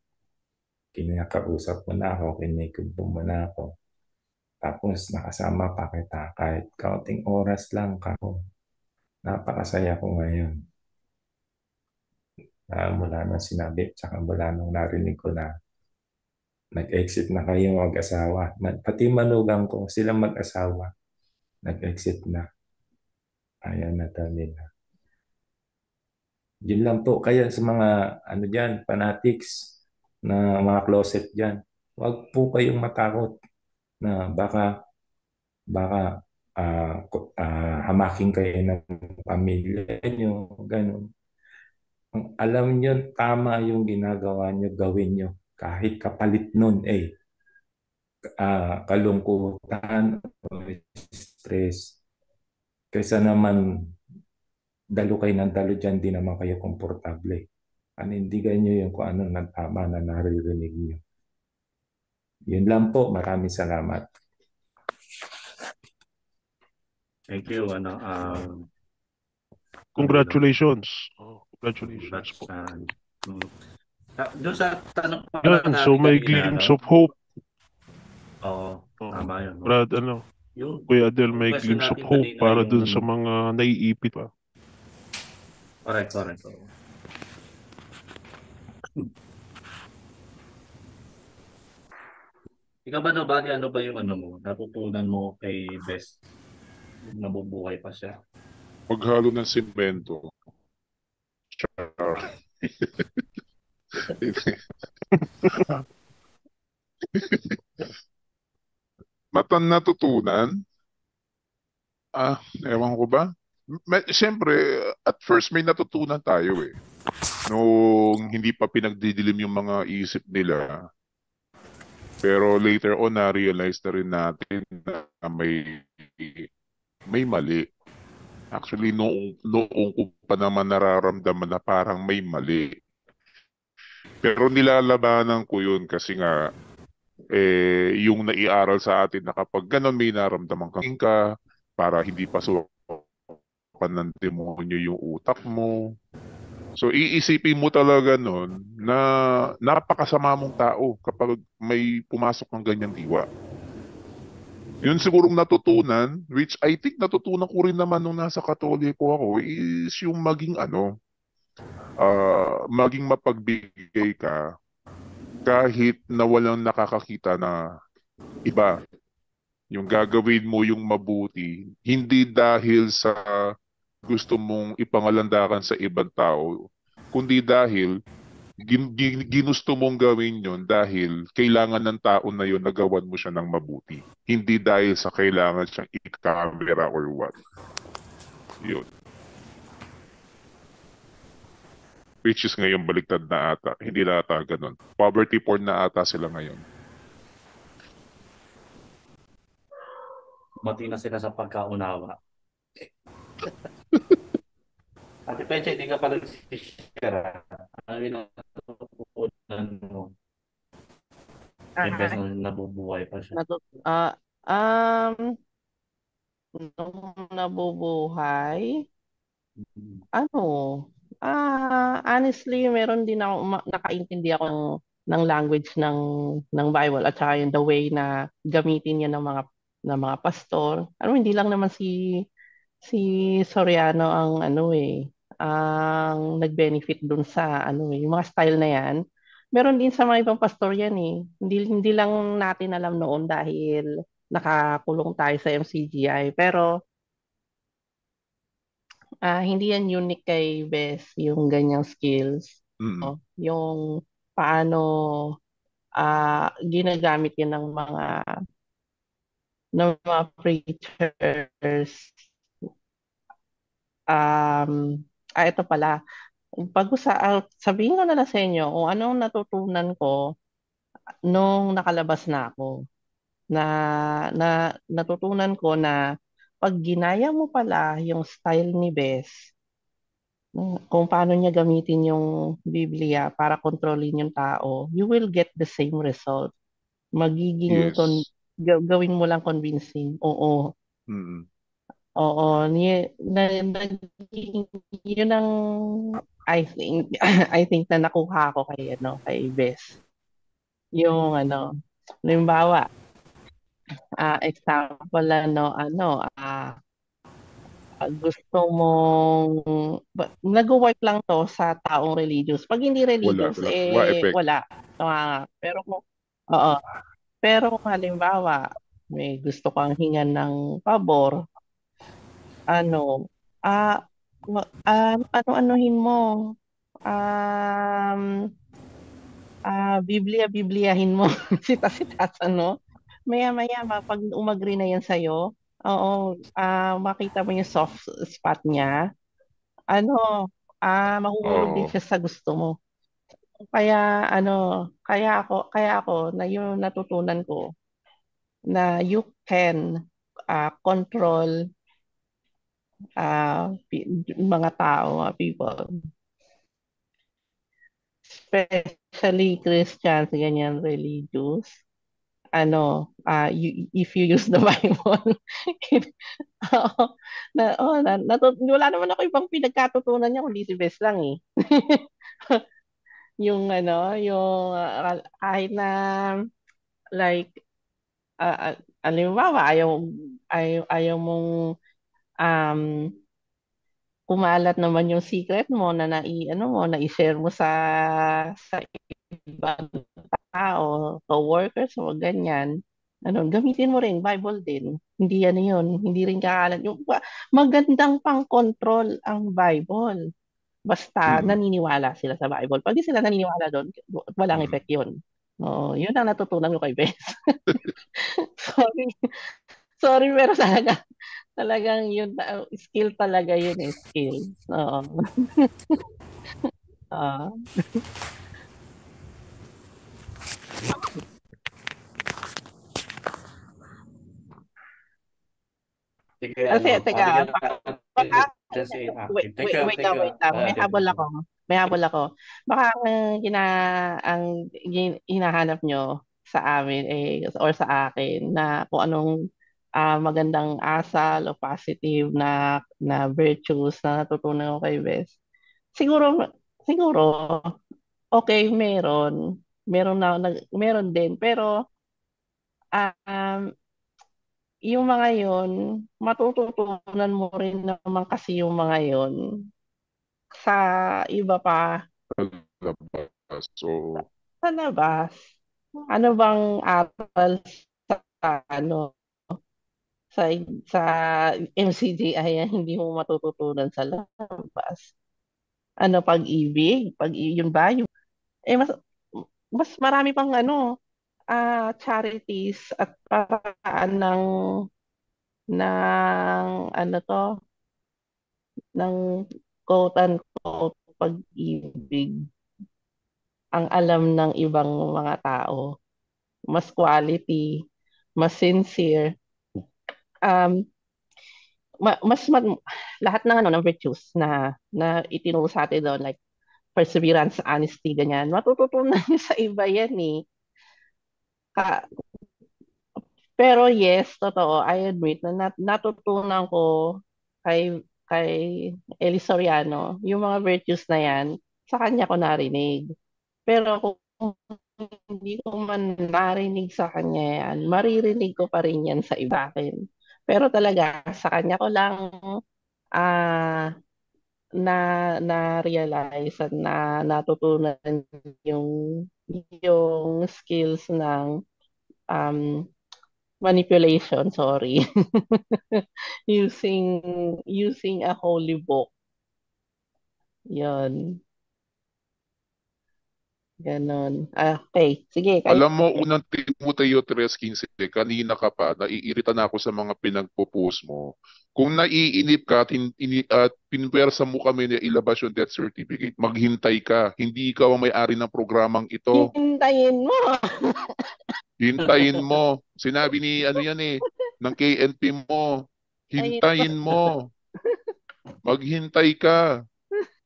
kinakausap mo na ako, kinikubbo mo na ako. Tapos nakasama pa kita kahit kaunting oras lang ako. Napakasaya ko ngayon. Na mula nang sinabi, tsaka mula nung narinig ko na nag-exit na kayo mag-asawa. Ma- Pati manugang ko, sila mag-asawa, nag-exit na. Ayaw na nila. Yun lang po. Kaya sa mga ano dyan, fanatics na mga closet dyan, huwag po kayong matakot na baka baka ku- ah, hamakin kayo ng pamilya nyo, ganun. Ang alam nyo, tama yung ginagawa nyo, gawin nyo. Kahit kapalit nun, eh, ah, kalungkutan o stress. Kaysa naman dalo kayo ng dalo dyan, di naman kayo komportable. Panindigan nyo yung kung ano na tama na naririnig nyo. Yun lang po. Maraming salamat. Thank you, ano, um, Congratulations. Oh, congratulations po. Mm. Sa- Doon sa tanong pa Yan, so may glimpse of hope. Oo, tama yun. no? Brad, ano, Yung Kuya Adel, may glimpse of hope para yung- dun sa mga naiipit pa. Correct, correct. oo. Ikaw ba, Nobody, ano ba yung ano mo, natutunan mo kay Best? Nabubuhay pa siya. Maghalo ng simento. Char. Matan natutunan? Ah, ewan ko ba? Siyempre, at first may natutunan tayo eh. Nung hindi pa pinagdidilim yung mga isip nila. Pero later on, na-realize na rin natin na may may mali. Actually, noong, noong ko pa naman nararamdaman na parang may mali. Pero nilalabanan ko yun kasi nga, eh, yung naiaral sa atin na kapag ganon may naramdaman kang ka, para hindi pasukan ng demonyo yung utak mo. So, iisipin mo talaga nun na napakasama mong tao kapag may pumasok ng ganyang diwa. Yun sigurong natutunan, which I think natutunan ko rin naman nung nasa katoliko ako, is yung maging ano, ah, maging mapagbigay ka kahit na walang nakakakita na iba. Yung gagawin mo yung mabuti, hindi dahil sa gusto mong ipangalandakan sa ibang tao, kundi dahil gin, gin- ginusto mong gawin yon dahil kailangan ng tao na yon nagawan mo siya ng mabuti. Hindi dahil sa kailangan siyang i-camera or what. Yun. Which is ngayon baliktad na ata. Hindi na ata ganun. Poverty porn na ata sila ngayon. Mati na sila sa pagkaunawa. Ate Peche, hindi ka pa nag-share. Ano yung natutunan mo? Kay Best na nabubuhay pa siya. Natut ah um, nung nabubuhay, Ano, ah, honestly, meron din ako, ma- nakaintindi ako ng, ng language ng, ng Bible at saka yung the way na gamitin niya ng mga, ng mga pastor. Ano, hindi lang naman si, si Soriano ang ano eh, ang nag-benefit dun sa ano eh, yung mga style na yan. Meron din sa mga ibang pastor yan eh. Hindi, hindi lang natin alam noon dahil nakakulong tayo sa MCGI. Pero ah hindi yan unique kay Bes, yung ganyang skills. Mm. No? Yung paano ah ginagamit yan ng mga ng mga preachers. Um, ah, ito pala. Pag usa, ah, sabihin ko na lang sa inyo kung anong natutunan ko nung nakalabas na ako. Na, na natutunan ko na pag ginaya mo pala yung style ni Bes, kung paano niya gamitin yung Biblia para kontrolin yung tao, you will get the same result. Magiging Yes. con- ga- gawin mo lang convincing. Oo. Mm. Oo, ni na, naging yun ang I think I think na nakuha ko kay ano kay Bes. Yung ano, halimbawa, ah example ano ano ah ah, gusto mong nag-work lang to sa taong religious. Pag hindi religious wala. eh Wala wala. Tama. Pero kung oo. Pero kung halimbawa may gusto kang hingan ng pabor, ano, ah, wa- ah, ano-anuhin mo, um, ah, Biblia, Bibliahin mo, sita-sitasan mo. Maya-maya, ma- pag umagri na yan sa'yo, oo, ah, makita mo yung soft spot niya, ano, ah, mahuhulog din Oo. siya sa gusto mo. Kaya, ano, kaya ako, kaya ako, na yung natutunan ko, na you can ah, control pi- mga tao, mga people. Especially Christians, ganyan, religious. Ano, ah you, if you use the Bible, Oo, na, oh, na, natut- wala naman ako ibang pinagkatutunan niya kundi si Bes lang eh. Yung ano, yung ah, kahit na like ah, halimbawa ayaw ayaw ayaw mong um kumalat naman yung secret mo na nai ano mo na i-share mo sa sa ibang tao, co-workers mo ganyan. Ano, gamitin mo rin Bible din. Hindi yan yun, hindi rin kakalat yung magandang pang-control ang Bible. Basta Mm. naniniwala sila sa Bible. Pag di sila naniniwala doon, walang Mm. effect yun. Oo, yun ang natutunan ko kay Bes. Sorry. Sorry, pero talaga, talagang yun, ta- skill talaga yun eh, skill. Oo. Oo. Sige, Kasi, ano, teka, bigyan baka, wait, wait, wait lang, wait lang. May Ah, habol ako. May habol ako. Baka ang gina, ang hinahanap nyo sa amin eh, or sa akin na kung anong ah, magandang asal o positive na na virtues na natutunan ko kay Bes. Siguro, siguro, okay, meron. Meron na, nag- meron din. Pero, um, yung mga yon matututunan mo rin naman kasi yung mga yon sa iba pa Labas. So, sa labas. Ano bang aral sa ano sa sa MCGI yan hindi mo matututunan sa labas? Ano pag-ibig? Pag yun ba yung eh mas mas marami pang ano ah charities at paraan ng ng ano to ng quote unquote pag-ibig ang alam ng ibang mga tao. Mas quality, mas sincere. Um, ma- mas ma- lahat ng ano ng virtues na na itinuro sa atin doon like perseverance, honesty, ganyan. Matututunan niyo sa iba yan eh. Ka- pero yes, totoo, I admit na nat- natutunan ko kay kay Eli yung mga virtues na yan, sa kanya ko narinig. Pero kung hindi ko man narinig sa kanya yan, maririnig ko pa rin yan sa iba akin. Pero talaga, sa kanya ko lang ah na na-realize at na natutunan yung yung skills ng um, manipulation, sorry. using using a holy book. Yon. Ganon. Ah, okay. Sige. Kayo. Alam mo, unang Timoteo 3.15, kanina ka pa, naiirita na ako sa mga pinagpo-post mo. Kung naiinip ka at, ini, at pinwersa mo kami na ilabas yung death certificate, maghintay ka. Hindi ikaw ang may-ari ng programang ito. Hintayin mo. Hintayin mo. Sinabi ni ano yan eh, ng KNP mo. Hintayin mo. Maghintay ka.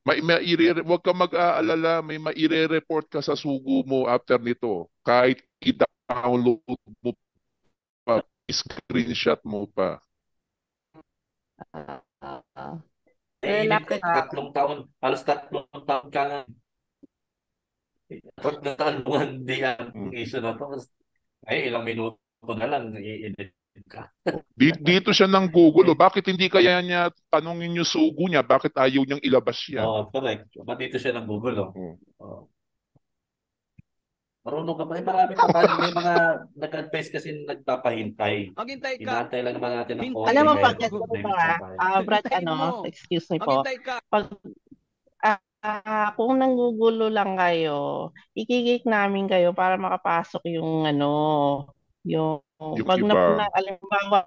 May maire wag ka mag-aalala, may maire-report ka sa sugo mo after nito. Kahit i-download mo pa, screenshot mo pa. Uh, eh, inip ka, tatlong taon, halos tatlong taon ka nga. Tatlong taon buwan di ang issue na to. Ay, ilang minuto na lang, i-edit ka. Dito siya ng. Oh. Bakit hindi kaya niya tanongin yung sugo niya? Bakit ayaw niyang ilabas yan? Oo, oh, correct. Ba't dito siya ng? Oh. Hmm. Oh. Marunong ka pa. Marami pa tayo. May mga nag-advise kasi nagpapahintay. Maghintay ka. Hinantay lang naman natin ng konti. Alam mo, pag ito pa, uh, Brad, ano, excuse me po. Pag, uh, uh, kung nanggugulo lang kayo, ikikik namin kayo para makapasok yung, ano, yung yung pag iba. na, alimbawa,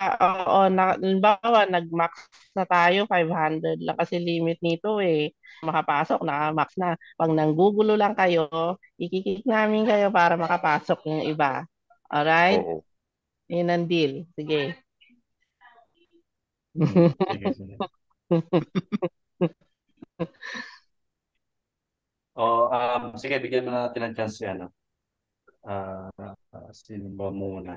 oo, na, alimbawa, nag-max na tayo, 500 lang kasi limit nito eh. Makapasok, naka-max na. Pag nanggugulo lang kayo, ikikik namin kayo para makapasok yung iba. Alright? Oo. Yun ang deal. Sige. Oh, um, sige, bigyan mo natin ng chance si ano. Ah, uh, sino ba muna?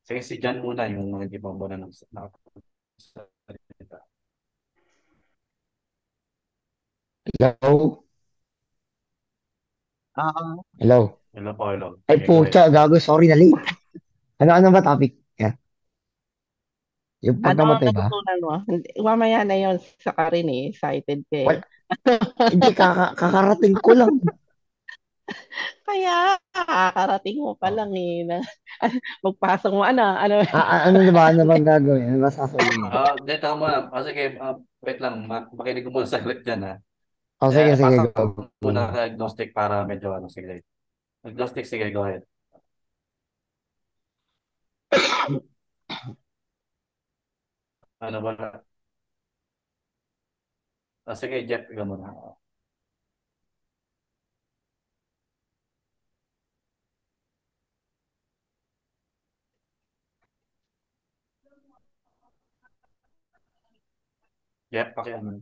Sige, si John muna yung mga hindi pa muna ng nakapagsalita. Hello? Ah, Hello? Hello po, hello. ay Sige, go ahead. pucha, gago, sorry na late. Ano ano ba topic? Yeah. Yung Ano ang pagkamatay ba? natutunan mo? Hindi- Mamaya na yun sa Karin eh. Excited ka eh. Wala. Hindi, kaka kakarating ko lang. Kaya, kakarating mo pa lang eh. Na, magpasok mo, ano, ano. Ah, ah, ano ba? Ano bang gagawin? Ano ba sasabihin mo? Ah, uh, tama. Ah, sige, ah, wait lang. Ma- Makinig ko muna saglit dyan, ha. Oh, sige, Eh, sige, pasok go. muna ka agnostic para medyo ano, sige. Agnostic, sige, go ahead. Ano ba? Ah, sige, Jeff, ikaw muna. Jeff, paki ano.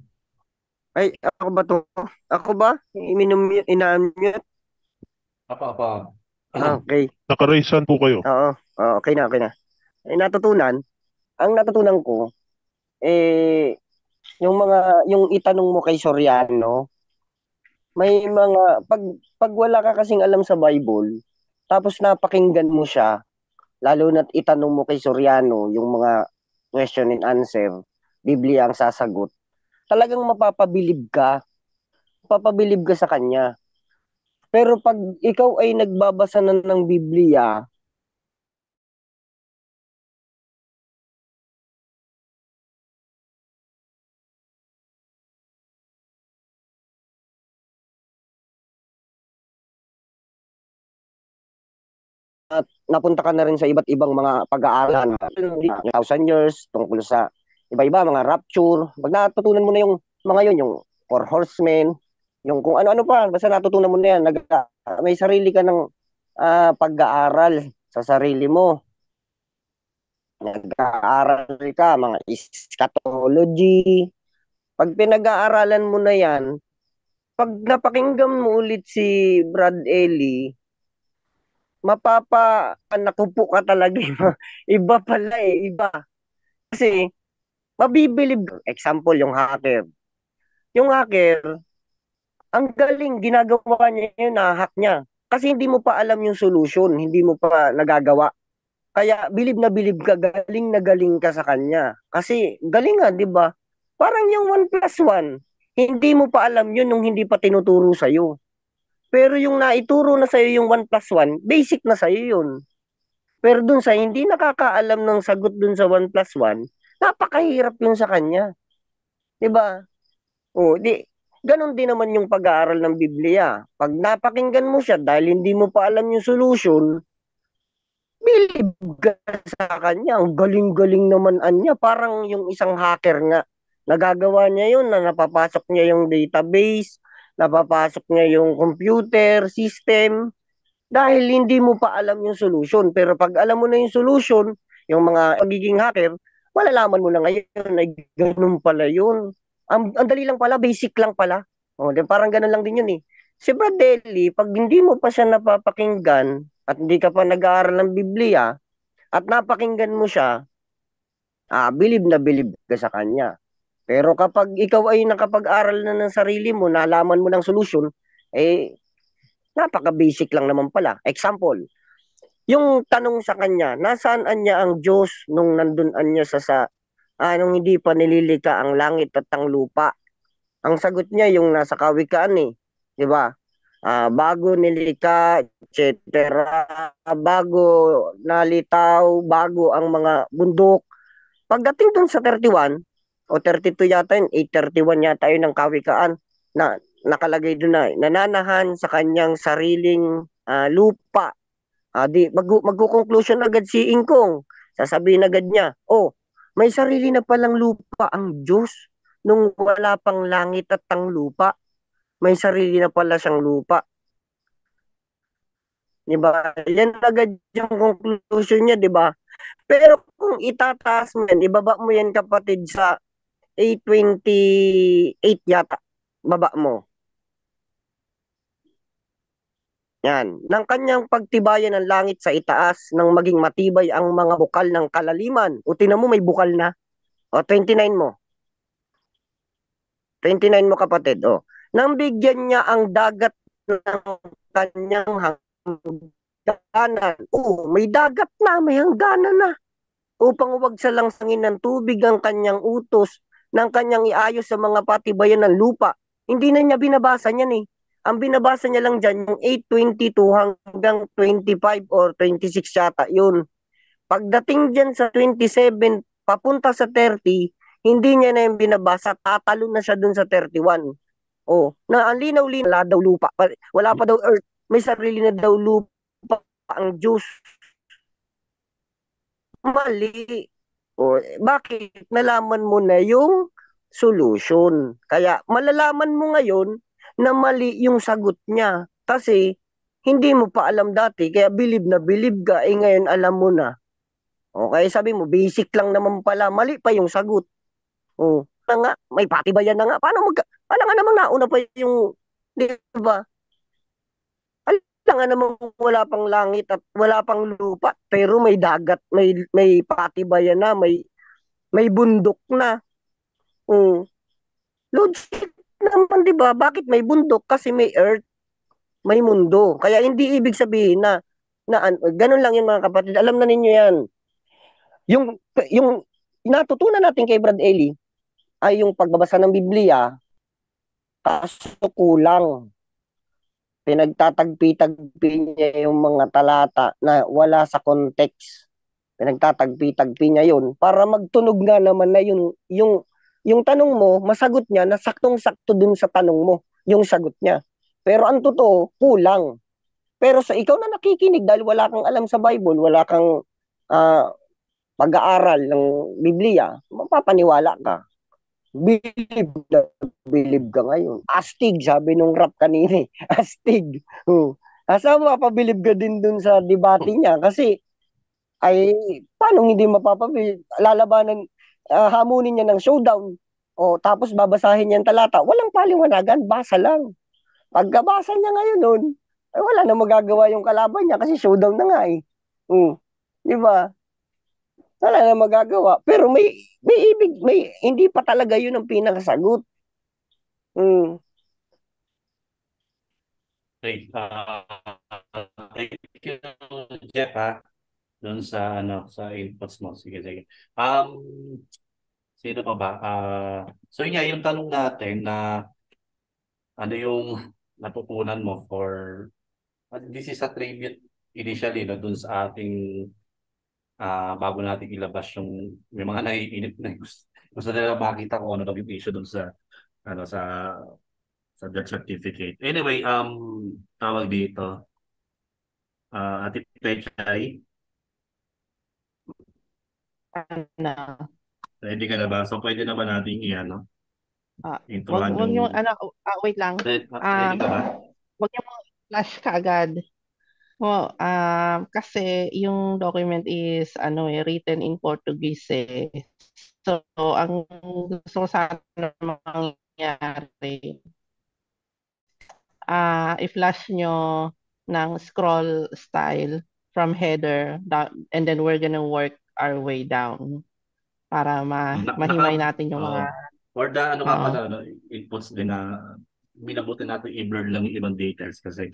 Ay, ako ba to? Ako ba? Iminum, ina-unmute? Apa, apa. Ah, Okay. Nakaraisan po kayo. Oo. Oo, okay na, okay na. Eh, natutunan, ang natutunan ko, eh, yung mga, yung itanong mo kay Soriano, may mga, pag, pag wala ka kasing alam sa Bible, tapos napakinggan mo siya, lalo na't itanong mo kay Soriano, yung mga question and answer, Biblia ang sasagot, talagang mapapabilib ka, mapapabilib ka sa kanya. Pero pag ikaw ay nagbabasa na ng Biblia, at napunta ka na rin sa iba't ibang mga pag-aaral, thousand years, tungkol sa iba-iba, mga rapture. Pag natutunan mo na yung mga yun, yung four horsemen, yung kung ano-ano pa, basta natutunan mo na yan, nag, may sarili ka ng ah, pag-aaral sa sarili mo. Nag-aaral ka, mga eschatology. Pag pinag-aaralan mo na yan, pag napakinggan mo ulit si Brad Ellie, mapapa ka talaga. Iba pala eh, iba. Kasi mabibilib. Example, yung hacker. Yung hacker, ang galing, ginagawa niya yun, nahack niya. Kasi hindi mo pa alam yung solution, hindi mo pa nagagawa. Kaya bilib na bilib ka, galing na galing ka sa kanya. Kasi galing nga, di ba? Parang yung 1 plus 1, hindi mo pa alam yun nung hindi pa tinuturo sa'yo. Pero yung naituro na sa'yo yung 1 plus 1, basic na sa'yo yun. Pero dun sa hindi nakakaalam ng sagot dun sa 1 plus 1, napakahirap yun sa kanya. 'Di ba? O, di ganun din naman yung pag-aaral ng Biblia. Pag napakinggan mo siya dahil hindi mo pa alam yung solution, bilib ka sa kanya. Ang galing-galing naman anya. Parang yung isang hacker nga. Nagagawa niya yun na napapasok niya yung database, napapasok niya yung computer system, dahil hindi mo pa alam yung solution. Pero pag alam mo na yung solution, yung mga pagiging hacker, malalaman mo na ngayon ay ganun pala yun. Ang, ang dali lang pala, basic lang pala. O, di, parang ganun lang din yun eh. Si Brad Daly, pag hindi mo pa siya napapakinggan at hindi ka pa nag-aaral ng Biblia at napakinggan mo siya, ah, bilib na bilib ka sa kanya. Pero kapag ikaw ay nakapag-aral na ng sarili mo, nalaman mo ng solution, eh, napaka-basic lang naman pala. Example, yung tanong sa kanya, nasaan anya ang Diyos nung nandun anya sa sa anong hindi pa nililika ang langit at ang lupa? Ang sagot niya yung nasa kawikaan eh, 'di ba? Uh, bago nilika, etc. Bago nalitaw, bago ang mga bundok. Pagdating dun sa 31, o 32 yata yun, 831 yata yun ng kawikaan, na nakalagay doon na nananahan sa kanyang sariling uh, lupa. Uh, di mag magko-conclusion agad si Ingkong. Sasabihin agad niya, "Oh, may sarili na palang lupa ang Diyos nung wala pang langit at ang lupa. May sarili na pala siyang lupa." Di ba? Yan agad yung conclusion niya, di ba? Pero kung itataas mo yan, ibaba mo yan kapatid sa 828 yata. Baba mo. Yan. Nang kanyang pagtibayan ng langit sa itaas nang maging matibay ang mga bukal ng kalaliman. O tinan mo may bukal na. O 29 mo. 29 mo kapatid. O. Nang bigyan niya ang dagat ng kanyang hangganan. O may dagat na, may hangganan na. Upang huwag sa langsangin ng tubig ang kanyang utos ng kanyang iayos sa mga patibayan ng lupa. Hindi na niya binabasa niyan eh ang binabasa niya lang dyan, yung 822 hanggang 25 or 26 yata, yun. Pagdating dyan sa 27, papunta sa 30, hindi niya na yung binabasa, tatalo na siya dun sa 31. Oh, na ang linaw-linaw, wala daw lupa, wala pa daw earth, may sarili na daw lupa ang Diyos. Mali. Oh, bakit? Nalaman mo na yung solution. Kaya malalaman mo ngayon na mali yung sagot niya. Kasi hindi mo pa alam dati, kaya bilib na bilib ka, eh ngayon alam mo na. Okay, sabi mo, basic lang naman pala, mali pa yung sagot. Oh, na nga, may patibayan na nga. Paano mag, paano nga namang nauna pa yung, di ba? Alam nga namang wala pang langit at wala pang lupa, pero may dagat, may, may patibayan na, may, may bundok na. Oh, logic naman, di ba? Bakit may bundok? Kasi may earth, may mundo. Kaya hindi ibig sabihin na, na ganun lang yun mga kapatid. Alam na ninyo yan. Yung, yung natutunan natin kay Brad Eli ay yung pagbabasa ng Biblia, kaso kulang. Pinagtatagpi-tagpi niya yung mga talata na wala sa context. Pinagtatagpi-tagpi niya yun para magtunog nga naman na yung, yung yung tanong mo, masagot niya na saktong-sakto dun sa tanong mo, yung sagot niya. Pero ang totoo, kulang. Pero sa ikaw na nakikinig dahil wala kang alam sa Bible, wala kang uh, pag-aaral ng Biblia, mapapaniwala ka. Believe na believe ka ngayon. Astig, sabi nung rap kanini. Astig. Hmm. Asa mapabilib ka din dun sa debate niya? Kasi, ay, paano hindi mapapabilib? Lalabanan, uh, hamunin niya ng showdown, o tapos babasahin niya ang talata, walang paliwanagan, basa lang. Pagkabasa niya ngayon nun, ay wala na magagawa yung kalaban niya kasi showdown na nga eh. Mm. Di ba? wala na magagawa. Pero may, may ibig, may, hindi pa talaga yun ang pinakasagot. Hmm. Okay. ah thank you, Jeff, ha? Doon sa, ano, sa inputs mo. Sige, sige. Um, sino pa ba? Ah, so yun nga, yung tanong natin na ano yung natutunan mo for this is a tribute initially no, dun sa ating ah bago natin ilabas yung may mga naiinip na gusto, gusto nila makita ko ano daw yung issue dun sa ano sa sa death certificate. Anyway, um tawag dito ah Ate Pechay, Ano? ready ka na ba? So pwede na ba natin i-ano? Ah, wag yung yung ano, ah, wait lang. Ready, Ah, ready ka ba? wag yung flash ka agad. Oh, um, kasi yung document is ano eh, written in Portuguese eh. So, ang gusto ko sana mangyari, ah, i-flash nyo ng scroll style from header down, and then we're gonna work our way down para ma Na, mahimay naka, natin yung mga or the ano Oo. pala, ano, inputs din na minabuti natin i-blur lang yung ibang details kasi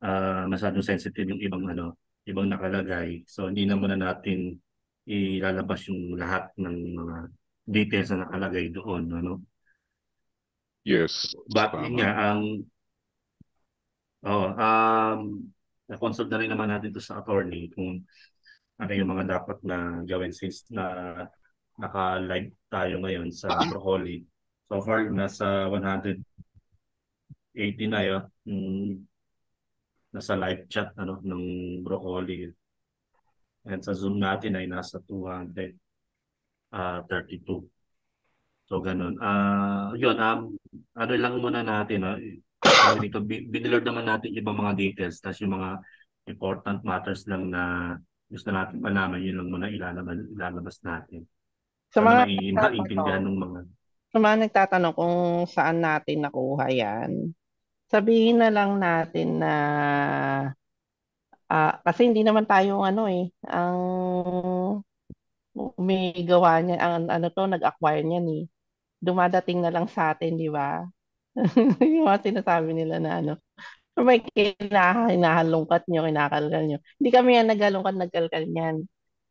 ah masyadong sensitive yung ibang ano, ibang nakalagay. So hindi na muna natin ilalabas yung lahat ng mga details na nakalagay doon, ano. Yes, But yun tama. nga, ang oh, um, na-consult na rin naman natin to sa attorney kung ano yung mga dapat na gawin since na naka-live tayo ngayon sa Broccoli. So far, nasa 180 na yun. Mm, nasa live chat ano, ng Broccoli. And sa Zoom natin ay nasa 232. So, ganun. Ah, yun, um, ano lang muna natin, ah, tawag dito, bi- binilord naman natin ibang mga details, tapos yung mga important matters lang na gusto natin malaman, yun lang muna ilalabas, ilalabas natin. sa Sana mga mai- maintindihan ng mga Sa mga nagtatanong kung saan natin nakuha yan, sabihin na lang natin na ah, kasi hindi naman tayo ano eh, ang may gawa niya, ang ano to, nag-acquire niyan eh. Dumadating na lang sa atin, di ba? Yung mga sinasabi nila na ano, may kina- hinahalungkat nyo, kinakalkal nyo. Hindi kami yan naghalungkat, nagkalkal niyan.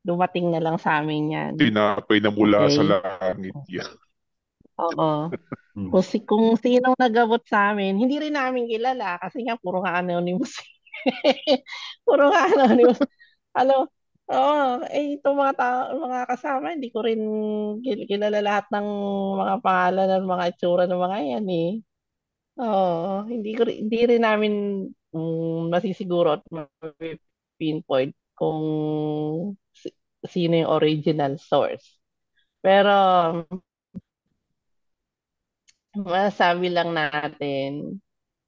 Dumating na lang sa amin yan. Tinapay na mula sa Okay? langit yan. Oo. Kung, si, kung sinong nagabot sa amin, hindi rin namin kilala kasi nga puro nga anonymous. puro nga anonymous. Ano, oo, eh itong mga tao, mga kasama, hindi ko rin kil- kilala lahat ng mga pangalan ng mga itsura ng mga yan eh. Oo, hindi ko hindi rin namin mm, masisiguro at pinpoint kung si- sino yung original source. Pero masabi lang natin,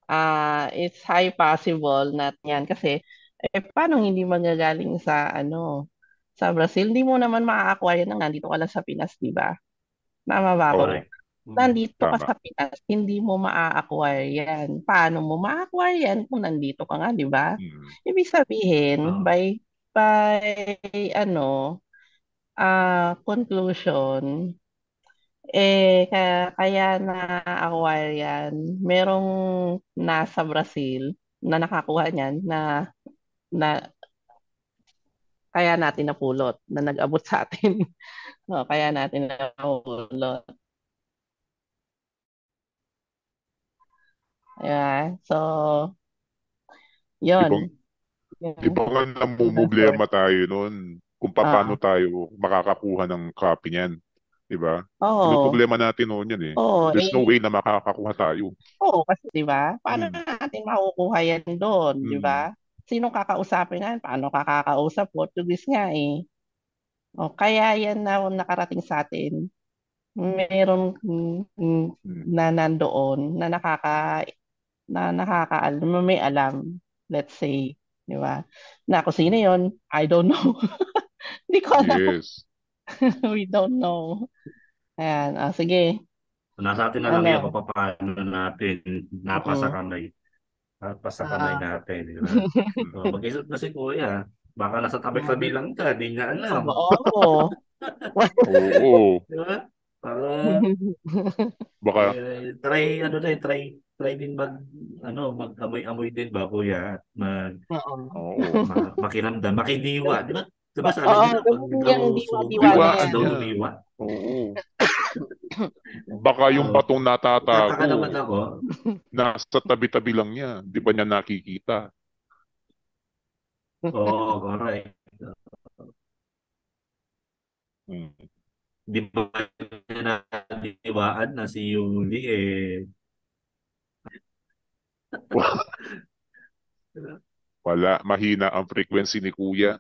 ah it's high possible na yan kasi eh paano hindi magagaling sa ano sa Brazil hindi mo naman maa-acquire yan nang nandito ka lang sa Pinas, di ba? Tama ba ako? correct. Mm, Nandito ka Tama. sa Pinas, hindi mo maa-acquire yan. Paano mo maa-acquire yan kung nandito ka nga, di ba? Mm. Ibig sabihin, Oo. by by ano, ah conclusion, eh kaya, kaya na-acquire yan. Merong nasa Brazil na nakakuha niyan na na kaya natin napulot na nag-abot sa atin. No, kaya natin napulot. Yeah. So, Di ba, yun. di ba nga namumblema tayo nun kung Ah, paano tayo makakakuha ng copy niyan. Di ba? oo. problema natin noon yan eh. Oo, There's no eh, way na makakakuha tayo. oo, kasi 'di ba? Paano Mm. natin makukuha yan doon, 'di Mm. ba? Sinong kakausapin yan? Paano ka kakausap? Portuguese nga eh. O, kaya yan na nakarating sa atin. Meron mm, mm, Mm. na nandoon na nakaka na nakakaalam, may alam, let's say, 'di ba? Na kung sino 'yon, I don't know. Hindi ko alam. Yes. We don't know. Ayan, ah, sige. So, nasa atin na lang yan Ano? kung paano natin napasa Mm. kamay. Napasa kamay Ah. natin, di ba? So, mag-isip na si Kuya. Baka nasa tabi-tabi lang ka, di niya alam. Oo. Oo. Di ba? Para, Baka, eh, try, ano na, try, try din mag, ano, mag-amoy-amoy din ba, kuya? Mag, Oo. ma, makiramdam, makidiwa, di ba? Di ba sabi nila, pag diwa na yan. daw lumiwa. oo. Baka yung Oo. batong Tataka naman natatago, ako. nasa tabi-tabi lang niya. Di ba niya nakikita? Oo, correct. Hmm. Di ba niya nadiwaan na si Yuli eh. Wala, mahina ang frequency ni Kuya.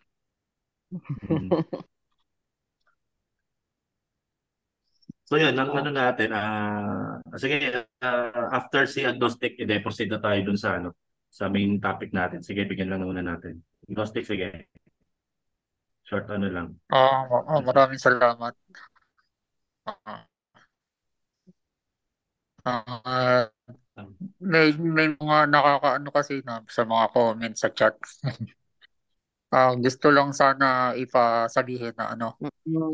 So yun, ang ano natin, ah sige, ah, after si agnostic, i-deposit na tayo dun sa ano, sa main topic natin. Sige, bigyan lang muna natin. Agnostic, sige. Short ano lang. Ah, ah, maraming salamat. Ah, ah, may may mga nakakaano kasi na sa mga comments sa chat. Ah, gusto lang sana ipasabihin na ano,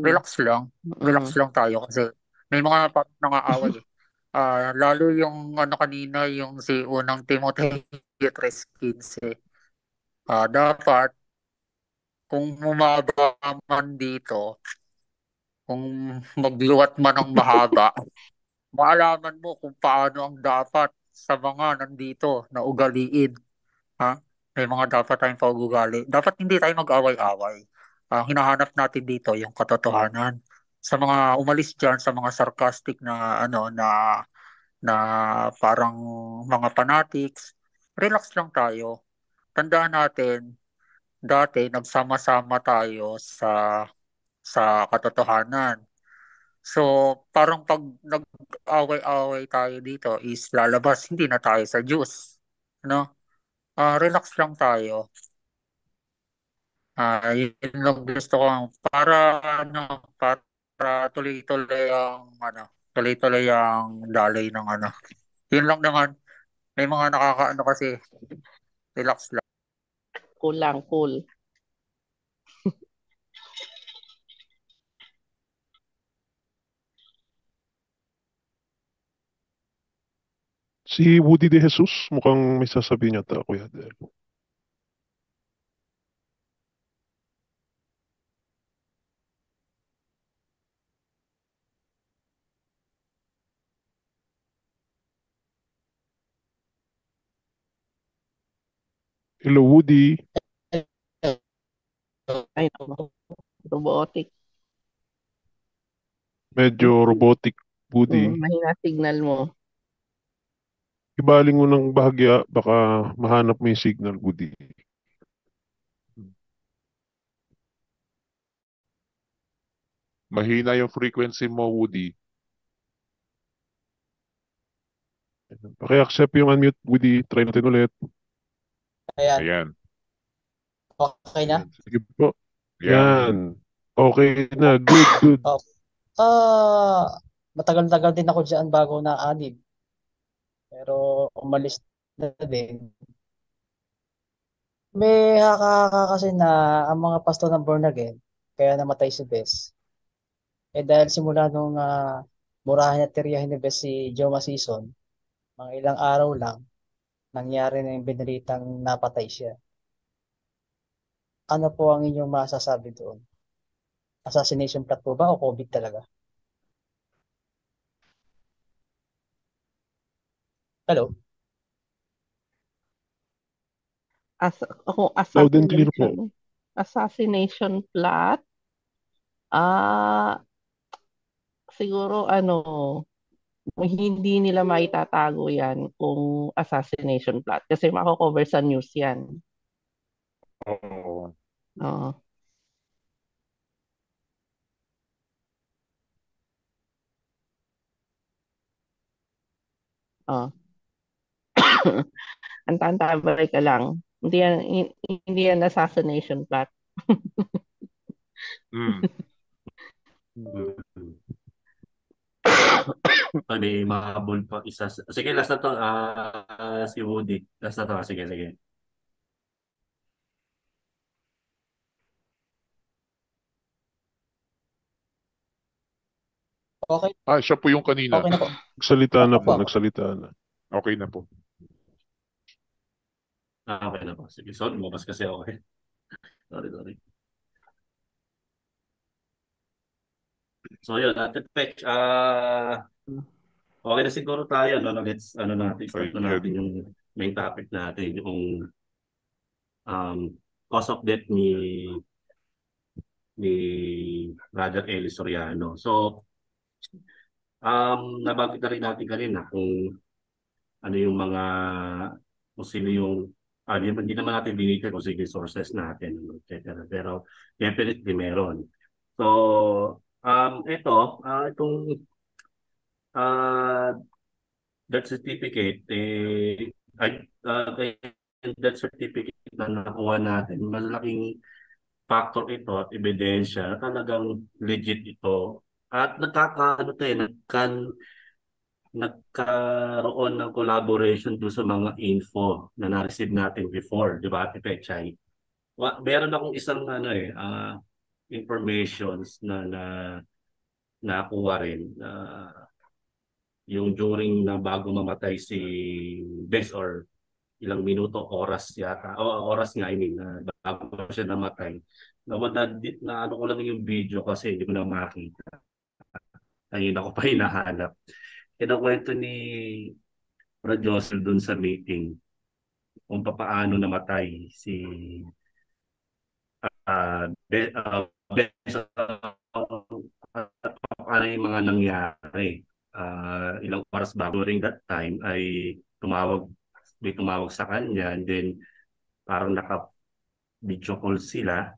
relax lang. Relax lang tayo kasi may mga parang nangaaway eh. Ah, lalo yung ano kanina yung si unang Timothy 3:15. Ah, dapat kung humaba man dito, kung magluwat man ng mahaba, maalaman mo kung paano ang dapat sa mga nandito na ugaliin. Ha? May mga dapat tayong pag-ugali. Dapat hindi tayo mag-away-away. Ang hinahanap natin dito yung katotohanan. Sa mga umalis dyan, sa mga sarcastic na ano na na parang mga fanatics, relax lang tayo. Tandaan natin, dati nagsama-sama tayo sa sa katotohanan. So, parang pag nag-away-away tayo dito is lalabas, hindi na tayo sa juice. No? Ah, relax lang tayo. Ah, yun lang gusto ko para ano, para tuloy-tuloy ang ano, tuloy-tuloy ang daloy ng ano. Yun lang naman. May mga nakakaano kasi relax lang. Cool lang, cool. Si Woody De Jesus, mukhang may sasabihin niya ta, Kuya Del. Hello, Woody. Ay. Robotic. Medyo robotic, Woody. Mm, mahina signal mo. Ibaling mo ng bahagya, baka mahanap mo yung signal, Woody. Mahina yung frequency mo, Woody. Paki-accept yung unmute, Woody. Try natin ulit. Ayan. Ayan. Okay na? Sige po. Yan. Yan. Okay na. Good, good. Oh. Ah, matagal-tagal din ako diyan bago na anib. Pero umalis na din. May haka kasi na ang mga pastor ng born again, kaya namatay si Bes. Eh dahil simula nung uh, murahan at tiryahin ni Bes si Joe Masison, mga ilang araw lang, nangyari na yung binalitang napatay siya. Ano po ang inyong masasabi doon? Assassination plot po ba o COVID talaga? Hello? As, ako, Loud and clear po. assassination, assassination plot. Ah, siguro ano, hindi nila maitatago yan kung assassination plot kasi mako-cover sa news yan. Oo. Oo. Oh. ang tantabay ka lang. Hindi yan, hindi yan assassination plot. mm. mm. Pwede mahabol pa isa. Sige, last na to. Uh, si Woody. Last na to. Ah, sige, sige. Okay. Ah, siya po yung kanina. Okay na po. Nagsalita na po, nagsalita na. Okay na po. Ah, okay na po. Sige, sorry, lumabas kasi ako eh. Sorry, sorry. So yun, Ate Pech, ah okay na siguro tayo, no? Let's, ano natin, start na natin yung main topic natin, yung um, cause of death ni ni Brother Eli Soriano. So, um, nabanggit na rin natin kanina kung ano yung mga, kung sino yung, ah, hindi, hindi naman natin dinita kung yung sources natin, etc. Pero, definitely meron. So, um, ito, ah, itong ah, death certificate, eh, ay, yung death certificate na nakuha natin, malaking factor ito at ebidensya na talagang legit ito. At nagkaka, ano to eh, nagkan, nagkaroon ng collaboration doon sa mga info na na-receive natin before, di ba, Ate Pechay? Wa, meron akong isang ano eh, ah, informations na na nakuha rin na yung during na bago mamatay si Bess or ilang minuto, oras yata, o oras nga, I mean, na bago siya namatay. Na, na, na ano ko lang yung video kasi hindi ko na makita. Ayun ako pa hinahanap. Kinakwento ni Brad Josel dun sa meeting kung paano namatay si uh, Be, uh, Bess, uh, ano yung mga nangyari. Uh, ilang oras bago during that time ay tumawag may tumawag sa kanya and then parang naka video call sila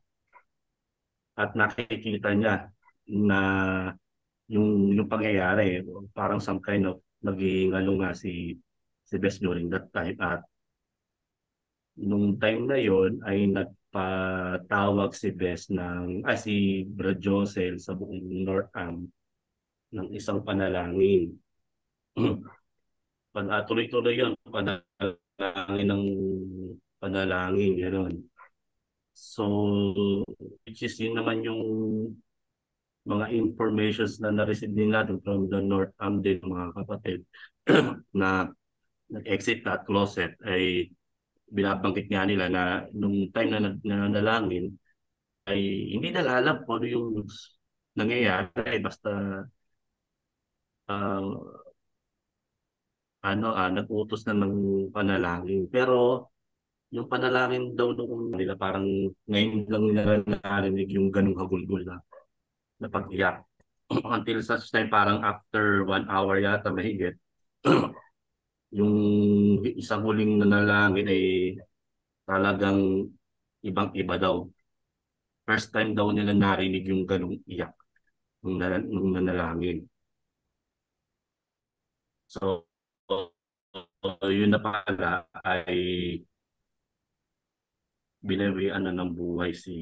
at nakikita niya na yung yung pangyayari parang some kind of nagingalo nga si si Bess during that time at nung time na yon ay nagpatawag si Bess ng ah, si Brad Josel sa buong North Am ng isang panalangin. Pan, uh, tuloy-tuloy yun, panalangin ng panalangin, gano'n. So, which is yun naman yung mga informations na na-receive din natin from the North Am din, mga kapatid, na nag-exit that closet ay binabanggit nga nila na nung time na nananalangin ay hindi nila alam kung ano yung nangyayari basta uh, ano ah, nag-utos na ng panalangin. Pero yung panalangin daw noong nila parang ngayon lang nila narinig yung ganung hagulgol na, na pag-iyak. Until such time parang after one hour yata mahigit yung isang huling nanalangin ay talagang ibang-iba daw. First time daw nila narinig yung ganung iyak nung, nung nanalangin. So, yun na pala ay binawian na ng buhay si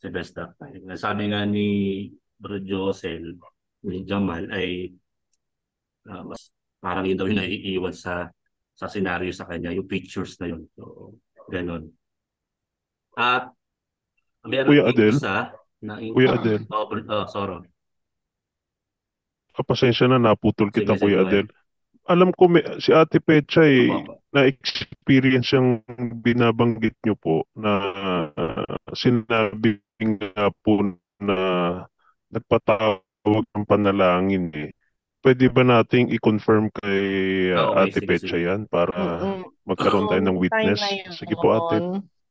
si Best that time. Nasabi nga ni Bro Josel, ni Jamal ay uh, mas parang yun daw yung naiiwan sa sa scenario sa kanya, yung pictures na yun. So, ganun. At meron Kuya Adel? isa na Kuya Adel? Oh, oh, sorry. Ah, pasensya na, naputol kita, Sige, sige, Kuya ahead. Adel. Alam ko, may, si Ate Pecha eh, na-experience yung binabanggit nyo po na uh, sinabi nga po na nagpatawag ng panalangin eh. Pwede ba nating i-confirm kay uh, Oo, okay, Ate sige, Pecha sige. yan para Mm-mm. magkaroon tayo ng witness? Sige po, Ate.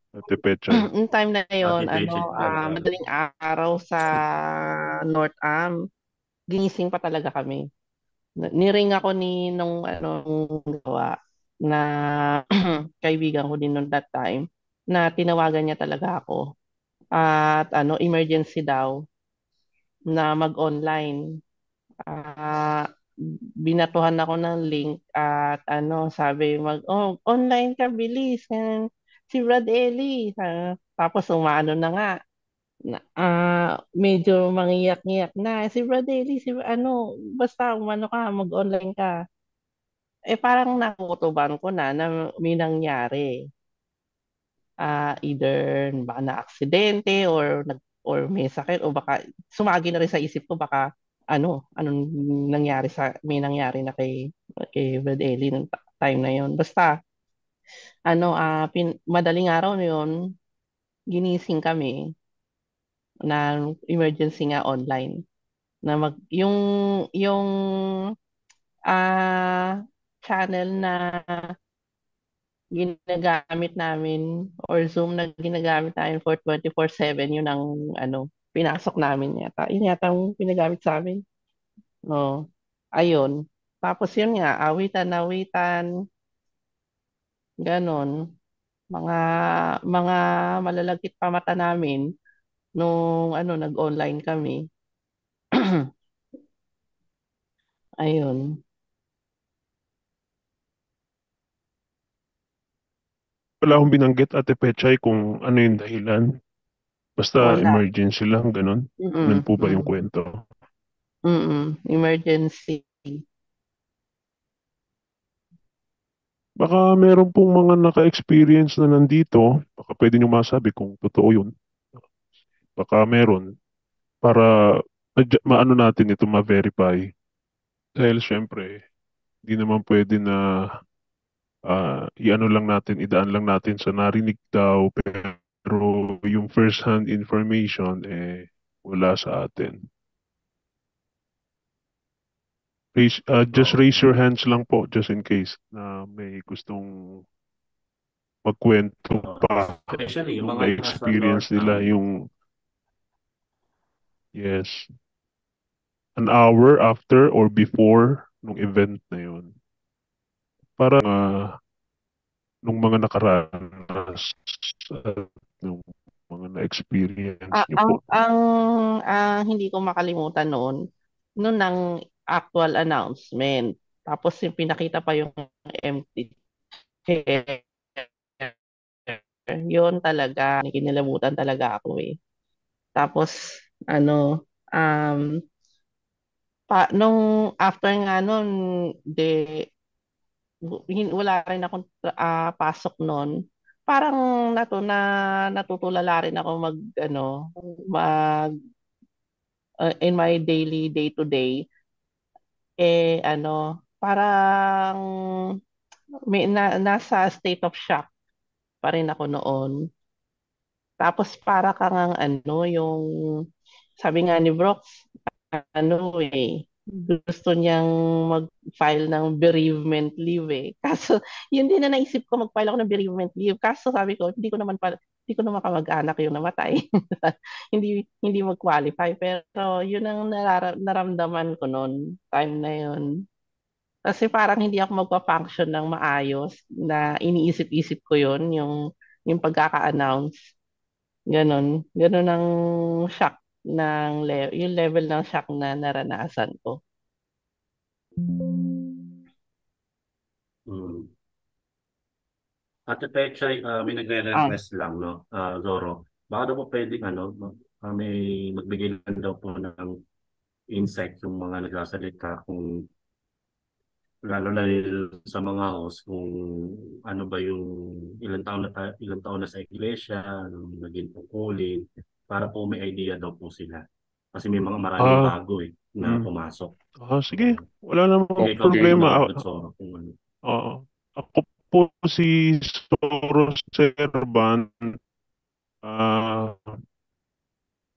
Ate Pecha. Yung time na yon Ate ano, ah, ah. madaling araw sa North Am, ginising pa talaga kami. Niring ako ni nung ano nung gawa na kaibigan ko din noon that time na tinawagan niya talaga ako. At ano, emergency daw na mag-online. Ah, binatuhan ako ng link at ano, sabi mag oh, online ka bilis. Ganun. Si Brad Ellie. Ah, tapos umano na nga. Na, ah, medyo mangiyak-ngiyak na. Si Brad Ellie, si ano, basta umano ka, mag-online ka. Eh parang nakutuban ko na na may nangyari. Ah, either baka na aksidente or nag or may sakit o baka sumagi na rin sa isip ko baka ano, anong nangyari sa, may nangyari na kay, kay Brad Ellie nung time na yon. Basta, ano, ah pin, madaling araw na yun, ginising kami na emergency nga online. Na mag, yung, yung, ah channel na ginagamit namin or Zoom na ginagamit namin for 24/7 yun ang ano pinasok namin yata. Yun yata ang pinagamit sa amin. No. Ayun. Tapos yun nga, awitan-awitan. Ganon. Mga mga malalagkit pa mata namin nung ano nag-online kami. Ayun. Wala akong binanggit Ate Pechay kung ano yung dahilan. Basta Wala. emergency lang, ganun. Ganun Mm-mm. po ba yung kwento? Mm-mm. Emergency. Baka meron pong mga naka-experience na nandito. Baka pwede nyo masabi kung totoo yun. Baka meron. Para maano natin ito, ma-verify. Dahil syempre, hindi naman pwede na ah, i-ano lang natin, idaan lang natin sa narinig daw, pero yung first-hand information, eh, wala sa atin. Raise, ah, just raise your hands lang po, just in case na may gustong magkwento pa Especially yung mga north nila yung yes. An hour after or before nung event na yun para ah, nung mga nakaranas at nung mga na-experience Ah, nyo ang po. ang ang hindi ko makalimutan noon, noon ng actual announcement. Tapos yung pinakita pa yung empty chair. Yun talaga, kinilabutan talaga ako eh. Tapos ano, um pa nung after nga nun, de wala rin akong ah, pasok noon. Parang nato na natutulala rin ako mag ano, mag uh, in my daily day to day eh ano, parang may na, nasa state of shock pa rin ako noon. Tapos para kang ang ano, yung sabi nga ni Brooks, ano eh, gusto niyang mag-file ng bereavement leave eh. Kaso, yun din na naisip ko, mag-file ako ng bereavement leave. Kaso sabi ko, hindi ko naman pa, hindi ko naman kamag-anak yung namatay. hindi hindi mag-qualify. Pero yun ang narara- naramdaman ko noon, time na yun. Kasi parang hindi ako magpa-function ng maayos na iniisip-isip ko yun, yung, yung pagkaka-announce. Ganon. Ganon ang shock ng le- yung level ng shock na naranasan ko. Mm. Ate Pechay, uh, may Ah. nagre-request lang, no? Ah, Zoro. Baka daw po pwedeng, ano, ah, may magbigay lang daw po ng insight yung mga nagsasalita kung lalo na sa mga host kung ano ba yung ilang taon na ta- ilang taon na sa iglesia, naging tungkulin, para po may idea daw po sila. Kasi may mga maraming Ah, bago eh na mm. pumasok. Ah, sige, wala namang ikaw din problema. muna, Ah, Zoro, kung ano. Oo. Ako po si Soros Serban. Ah,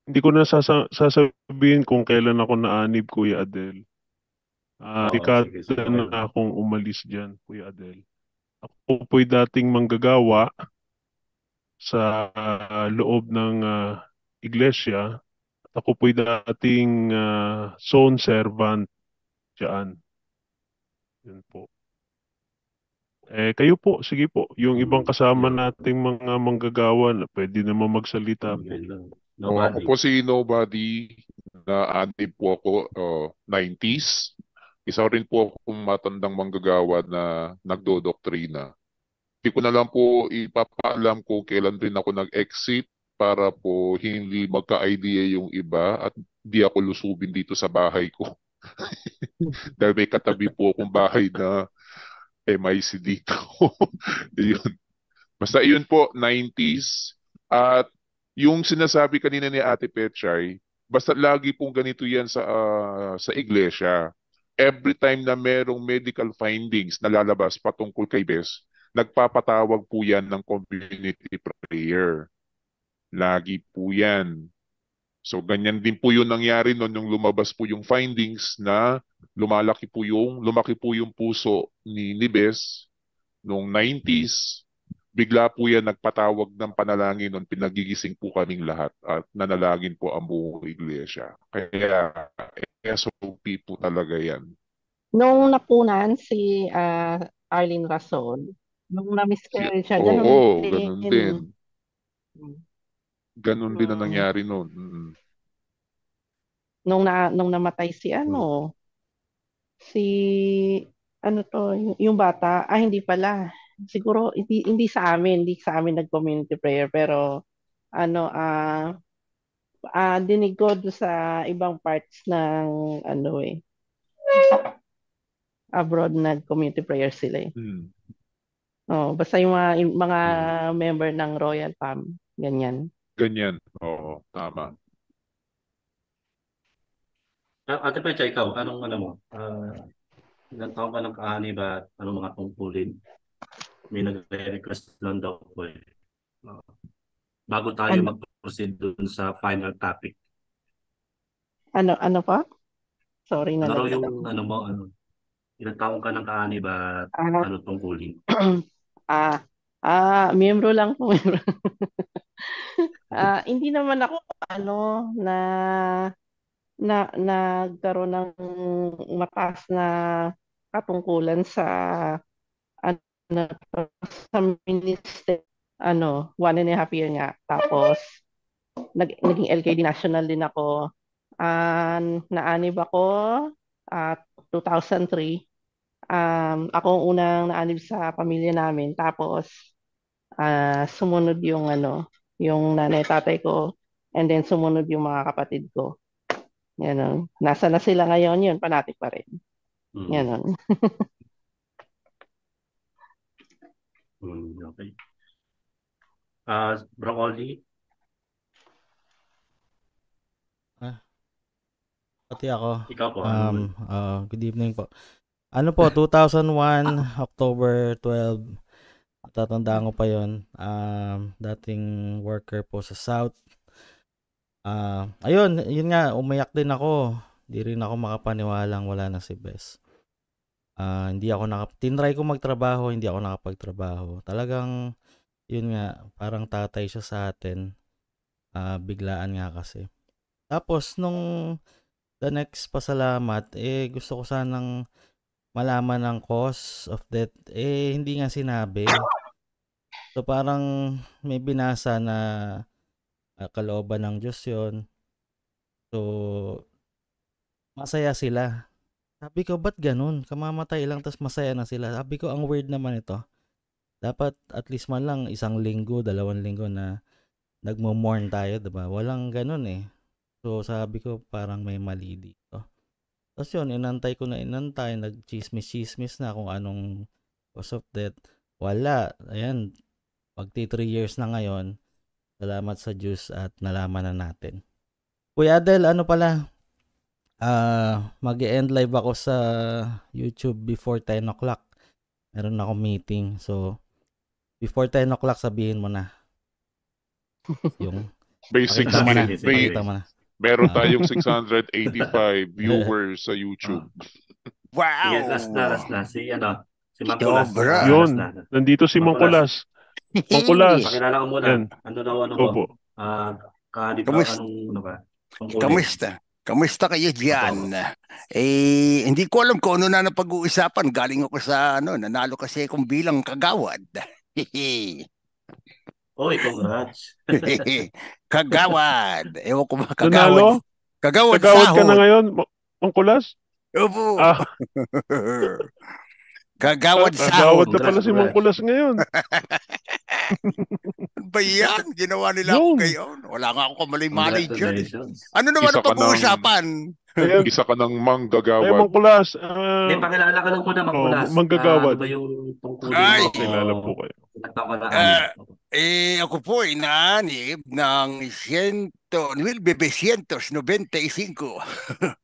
hindi ko na sasa- sasabihin kung kailan ako naanib, Kuya Adel. Ah, Oo, dekada sige, sige. na akong umalis diyan, Kuya Adel. Ako po'y dating manggagawa sa ah, loob ng ah, iglesia. At ako po'y dating ah, zone servant diyan. Yun po. Eh, kayo po, sige po. Yung ibang kasama nating mga manggagawa, na pwede naman magsalita po. Oh, ako po si Nobody na anti po ako oh, 90s. Isa rin po akong matandang manggagawa na nagdodoktrina. Hindi ko na lang po ipapaalam kung kailan rin ako nag-exit para po hindi magka-idea yung iba at di ako lusubin dito sa bahay ko. Dahil may katabi po akong bahay na MIC dito. Yun. Basta yun po, 90s. At yung sinasabi kanina ni Ate Petchay, Basta lagi pong ganito yan sa ah, sa iglesia. Every time na merong medical findings na lalabas patungkol kay Bes, nagpapatawag po yan ng community prayer. Lagi po yan. So ganyan din po yung nangyari noon nung lumabas po yung findings na lumalaki po yung lumaki po yung puso ni ni Bes noong 90s. Bigla po yan nagpatawag ng panalangin noon pinagigising po kaming lahat at nanalangin po ang buong iglesia. Kaya SOP po talaga yan. Nung napunan si ah, Arlene Rason, nung na-miscarriage siya, ganun Oo, din. ganun din. Mm. Ganun din ang Mm. nangyari noon. Mm. Nung na nung namatay si ano, si ano to, yung, yung bata, ah hindi pala. Siguro hindi hindi sa amin, hindi sa amin nag-community prayer pero ano ah ah dinig ko doon sa ibang parts ng ano eh abroad nag-community prayer sila eh. Mm. Oh, basta yung mga, yung mga member ng Royal Fam, ganyan. Ganyan. Oo, tama. Ah, Ate Pecha, ikaw, anong ano mo? Ah, ilang taon ka ng kaani ba anong mga tungkulin? May nagre-request lang daw po eh. Ah, bago tayo Ano? mag-proceed dun sa final topic. Ano ano pa? Sorry na Ano yung ano mo, ano? Ilang taon ka ng kaani ba Ah. ano tungkulin? Ah, ah, miyembro lang po. Ah, hindi naman ako ano na na nagkaroon ng mataas na katungkulan sa ano sa minister ano one and a half year nga. Tapos nag, naging LKD national din ako. Ah, naanib ako at 2003 um, ako ang unang naanib sa pamilya namin. Tapos ah, sumunod yung ano yung nanay tatay ko and then sumunod yung mga kapatid ko Ganon. Nasa na sila ngayon yun, panatik pa rin. Mm. Ganon. Mm, okay. Ah, Broccoli, Pati ako. Ikaw po, ano Um, uh, good evening po. Ano po, 2001, October 12. Tatandaan ko pa yon. Um, dating worker po sa South. Ah, ayun, yun nga, umiyak din ako. Hindi rin ako makapaniwalang wala na si Bes. Ah, hindi ako naka tinry ko magtrabaho, hindi ako nakapagtrabaho. Talagang yun nga, parang tatay siya sa atin. Ah, biglaan nga kasi. Tapos nung the next pasalamat, eh gusto ko sanang malaman ang cause of death. Eh hindi nga sinabi. So parang may binasa na ah, kalooban ng Diyos yun. So masaya sila. Sabi ko, ba't ganun? Kamamatay lang tas masaya na sila. Sabi ko, ang weird naman ito. Dapat at least man lang isang linggo, dalawang linggo na nagmo-mourn tayo, 'di ba? Walang ganun eh. So sabi ko parang may mali dito. Tapos yun, inantay ko na inantay, nag-chismis-chismis na kung anong cause of death. Wala. Ayan, magti 3 years na ngayon. Salamat sa Diyos at nalaman na natin. Kuya Adel, ano pala? Ah, mag-end live ako sa YouTube before 10 o'clock. Meron ako meeting. So, before 10 o'clock, sabihin mo na. Yung, Basic mo na. mo na. Meron Ah. tayong 685 viewers sa YouTube. Sige, last na, last na. Si, ano, si Mangkulas. Yun, nandito si Mangkulas. Mangkulas. Pakilala ko muna. Yan. Ano daw, ano ko? Opo. Ah, ba, Kamusta? anong, ano ba? Kamusta? Kamusta kayo diyan? Eh, hindi ko alam kung ano na napag-uusapan. Galing ako sa, ano, nanalo kasi akong bilang kagawad. Oy, congrats. kagawad. Ewan ko ba, Nanalo? kagawad. Kagawad, Kagawad ka na sahod. ngayon, Ma- Mangkulas? Opo. Ah, Kagawad kagawad sahod. na pala si Mangkulas ngayon. Ba yan? Ginawa nila ako ngayon. Wala nga ako eh. Congratulations. Ano naman ang ng- pag-uusapan? Ayan. Isa ka ng Ay, manggagawad. Mangkulas. ah, Hindi, pakilala ka lang muna, oh, Mangkulas. manggagawad. Ah, ano ba yung tungkulin Ay. mo? Kilala po kayo. Ah, Eh, ako po ay naanib ng 100, 1995.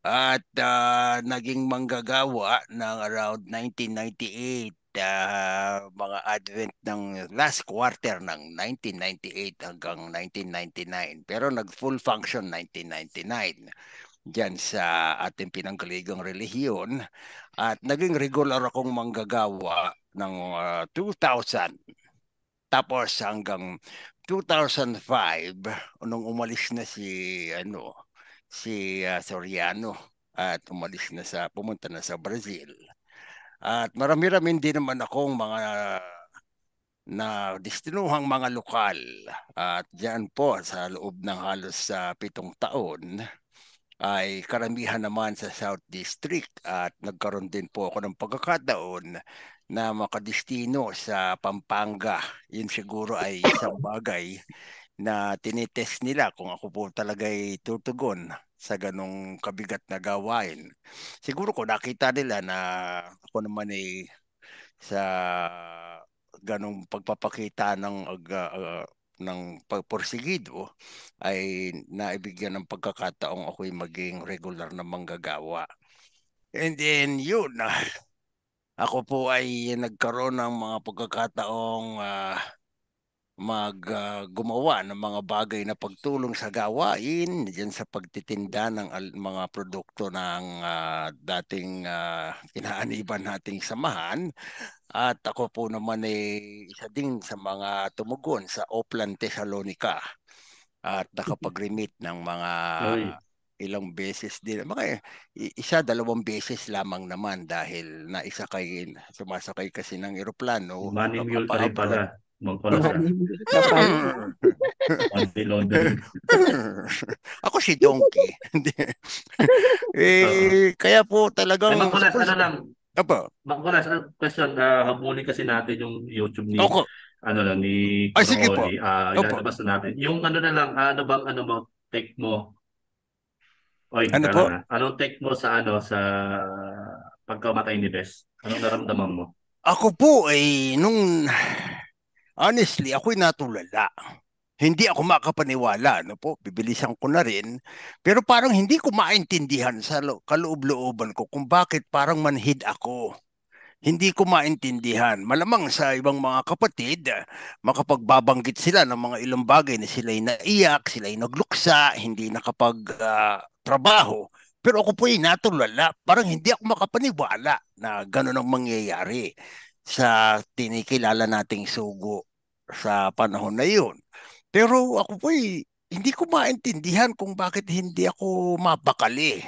At ah, naging manggagawa ng around 1998, ah, mga advent ng last quarter ng 1998 hanggang 1999. Pero nag-full function 1999 dyan sa ating pinanggaligang relihiyon. At naging regular akong manggagawa ng ah, 2000. Tapos hanggang 2005, nung umalis na si ano, si ah, Soriano at umalis na sa pumunta na sa Brazil. At marami-rami din naman akong mga na destinuhang mga lokal. At diyan po sa loob ng halos sa pitong taon ay karamihan naman sa South District. At nagkaroon din po ako ng pagkakataon na makadestino sa Pampanga. Yun siguro ay isang bagay na tinitest nila kung ako po talaga ay tutugon sa ganong kabigat na gawain. Siguro ko nakita nila na ako naman ay sa ganong pagpapakita ng uh, uh, ng pagporsigido ay naibigyan ng pagkakataong ako'y maging regular na manggagawa. And then yun, uh, ako po ay nagkaroon ng mga pagkakataong uh, mag uh, gumawa ng mga bagay na pagtulong sa gawain diyan sa pagtitinda ng mga produkto ng uh, dating uh, kinaaniban nating samahan at ako po naman ay isa din sa mga tumugon sa Oplan Thessalonica at nakapag-remit ng mga Oy. ilang beses din. Mga isa, dalawang beses lamang naman dahil naisakay, sumasakay kasi ng eroplano. Money mule ka rin pala. Magpala sa money laundering. Ako si Donkey. Eh, kaya po talagang... Eh, Magkulas, ano lang. Apa? Magkulas, ano, question, uh, habulin kasi natin yung YouTube ni, Opo. ano lang, ni Ay, sige po. Ah, Opo. ilalabas na natin. Yung ano na lang, ano bang, ano mo, take mo? Oy, Ano po? ah. Anong take mo sa, ano, sa pagkamatay ni Bes? Anong naramdaman mo? Ako po ay nung honestly ako'y natulala. Hindi ako makapaniwala, no po, bibilisan ko na rin. Pero parang hindi ko maintindihan sa lo- kaloob-looban ko kung bakit parang manhid ako. Hindi ko maintindihan. Malamang sa ibang mga kapatid, ah, makapagbabanggit sila ng mga ilang bagay na sila'y naiyak, sila'y nagluksa, hindi nakapag-trabaho. Pero ako po ay natulala. Parang hindi ako makapaniwala na gano'n ang mangyayari sa tinikilala nating sugo sa panahon na yun. Pero ako po ay hindi ko maintindihan kung bakit hindi ako mapakali.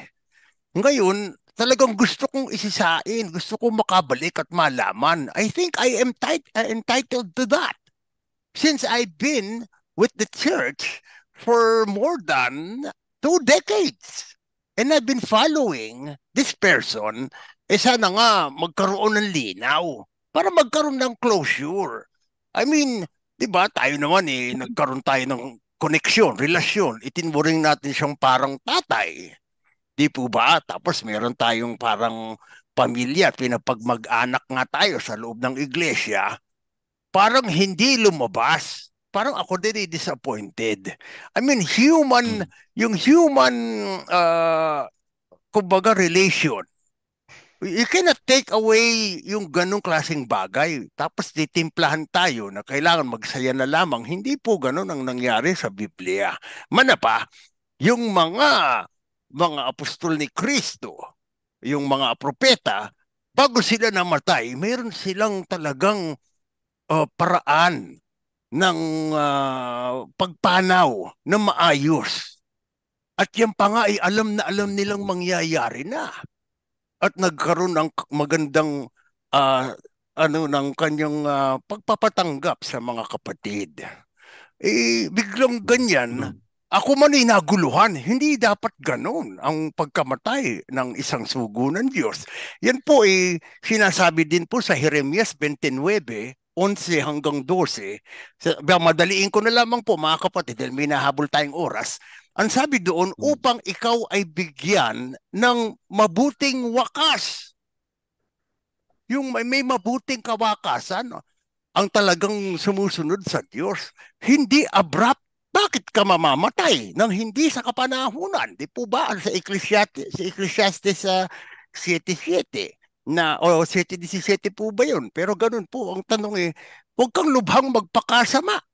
Ngayon, talagang gusto kong isisain, gusto kong makabalik at malaman. I think I am tit- uh, entitled to that. Since I've been with the church for more than two decades. And I've been following this person, eh sana nga magkaroon ng linaw para magkaroon ng closure. I mean, di ba tayo naman eh, nagkaroon tayo ng koneksyon, relasyon. Itinuring natin siyang parang tatay. Di po ba? Tapos meron tayong parang pamilya at pinapagmag-anak nga tayo sa loob ng iglesia. Parang hindi lumabas. Parang ako din ay disappointed. I mean, human, yung human, uh, kumbaga, relation. You cannot take away yung ganong klaseng bagay. Tapos titimplahan tayo na kailangan magsaya na lamang. Hindi po ganon ang nangyari sa Biblia. Mana pa, yung mga mga apostol ni Kristo, yung mga propeta, bago sila namatay, mayroon silang talagang uh, paraan ng uh, pagpanaw na maayos. At yan pa nga ay alam na alam nilang mangyayari na. At nagkaroon ng magandang uh, ano ng kanyang uh, pagpapatanggap sa mga kapatid. Eh biglang ganyan, ako man ay naguluhan. Hindi dapat ganon ang pagkamatay ng isang sugo ng Diyos. Yan po ay sinasabi din po sa Jeremias 29, 11 hanggang 12. Sa- Madaliin ko na lamang po mga kapatid dahil may nahabol tayong oras. Ang sabi doon, upang ikaw ay bigyan ng mabuting wakas. Yung may, may mabuting kawakasan, ang talagang sumusunod sa Diyos. Hindi abrupt. Bakit ka mamamatay nang hindi sa kapanahunan? Di po ba sa Ecclesiastes, sa Ecclesiastes sa 7.7 na o 7.17 po ba yun? Pero ganun po, ang tanong eh, huwag kang lubhang magpakasama.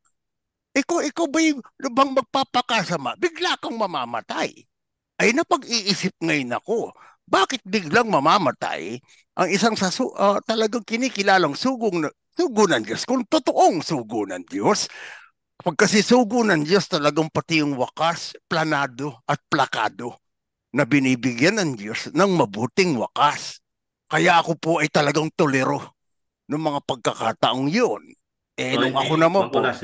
Ikaw, ikaw ba yung lubhang magpapakasama? Bigla kang mamamatay. Ay napag-iisip ngayon ako, bakit biglang mamamatay ang isang sasu, uh, talagang kinikilalang sugong sugo ng Diyos? Kung totoong sugo ng Diyos, pag kasi sugo ng Diyos talagang pati yung wakas, planado at plakado na binibigyan ng Diyos ng mabuting wakas. Kaya ako po ay talagang tolero ng mga pagkakataong yun. Eh, So, nung hindi, ako naman po, Mapulas,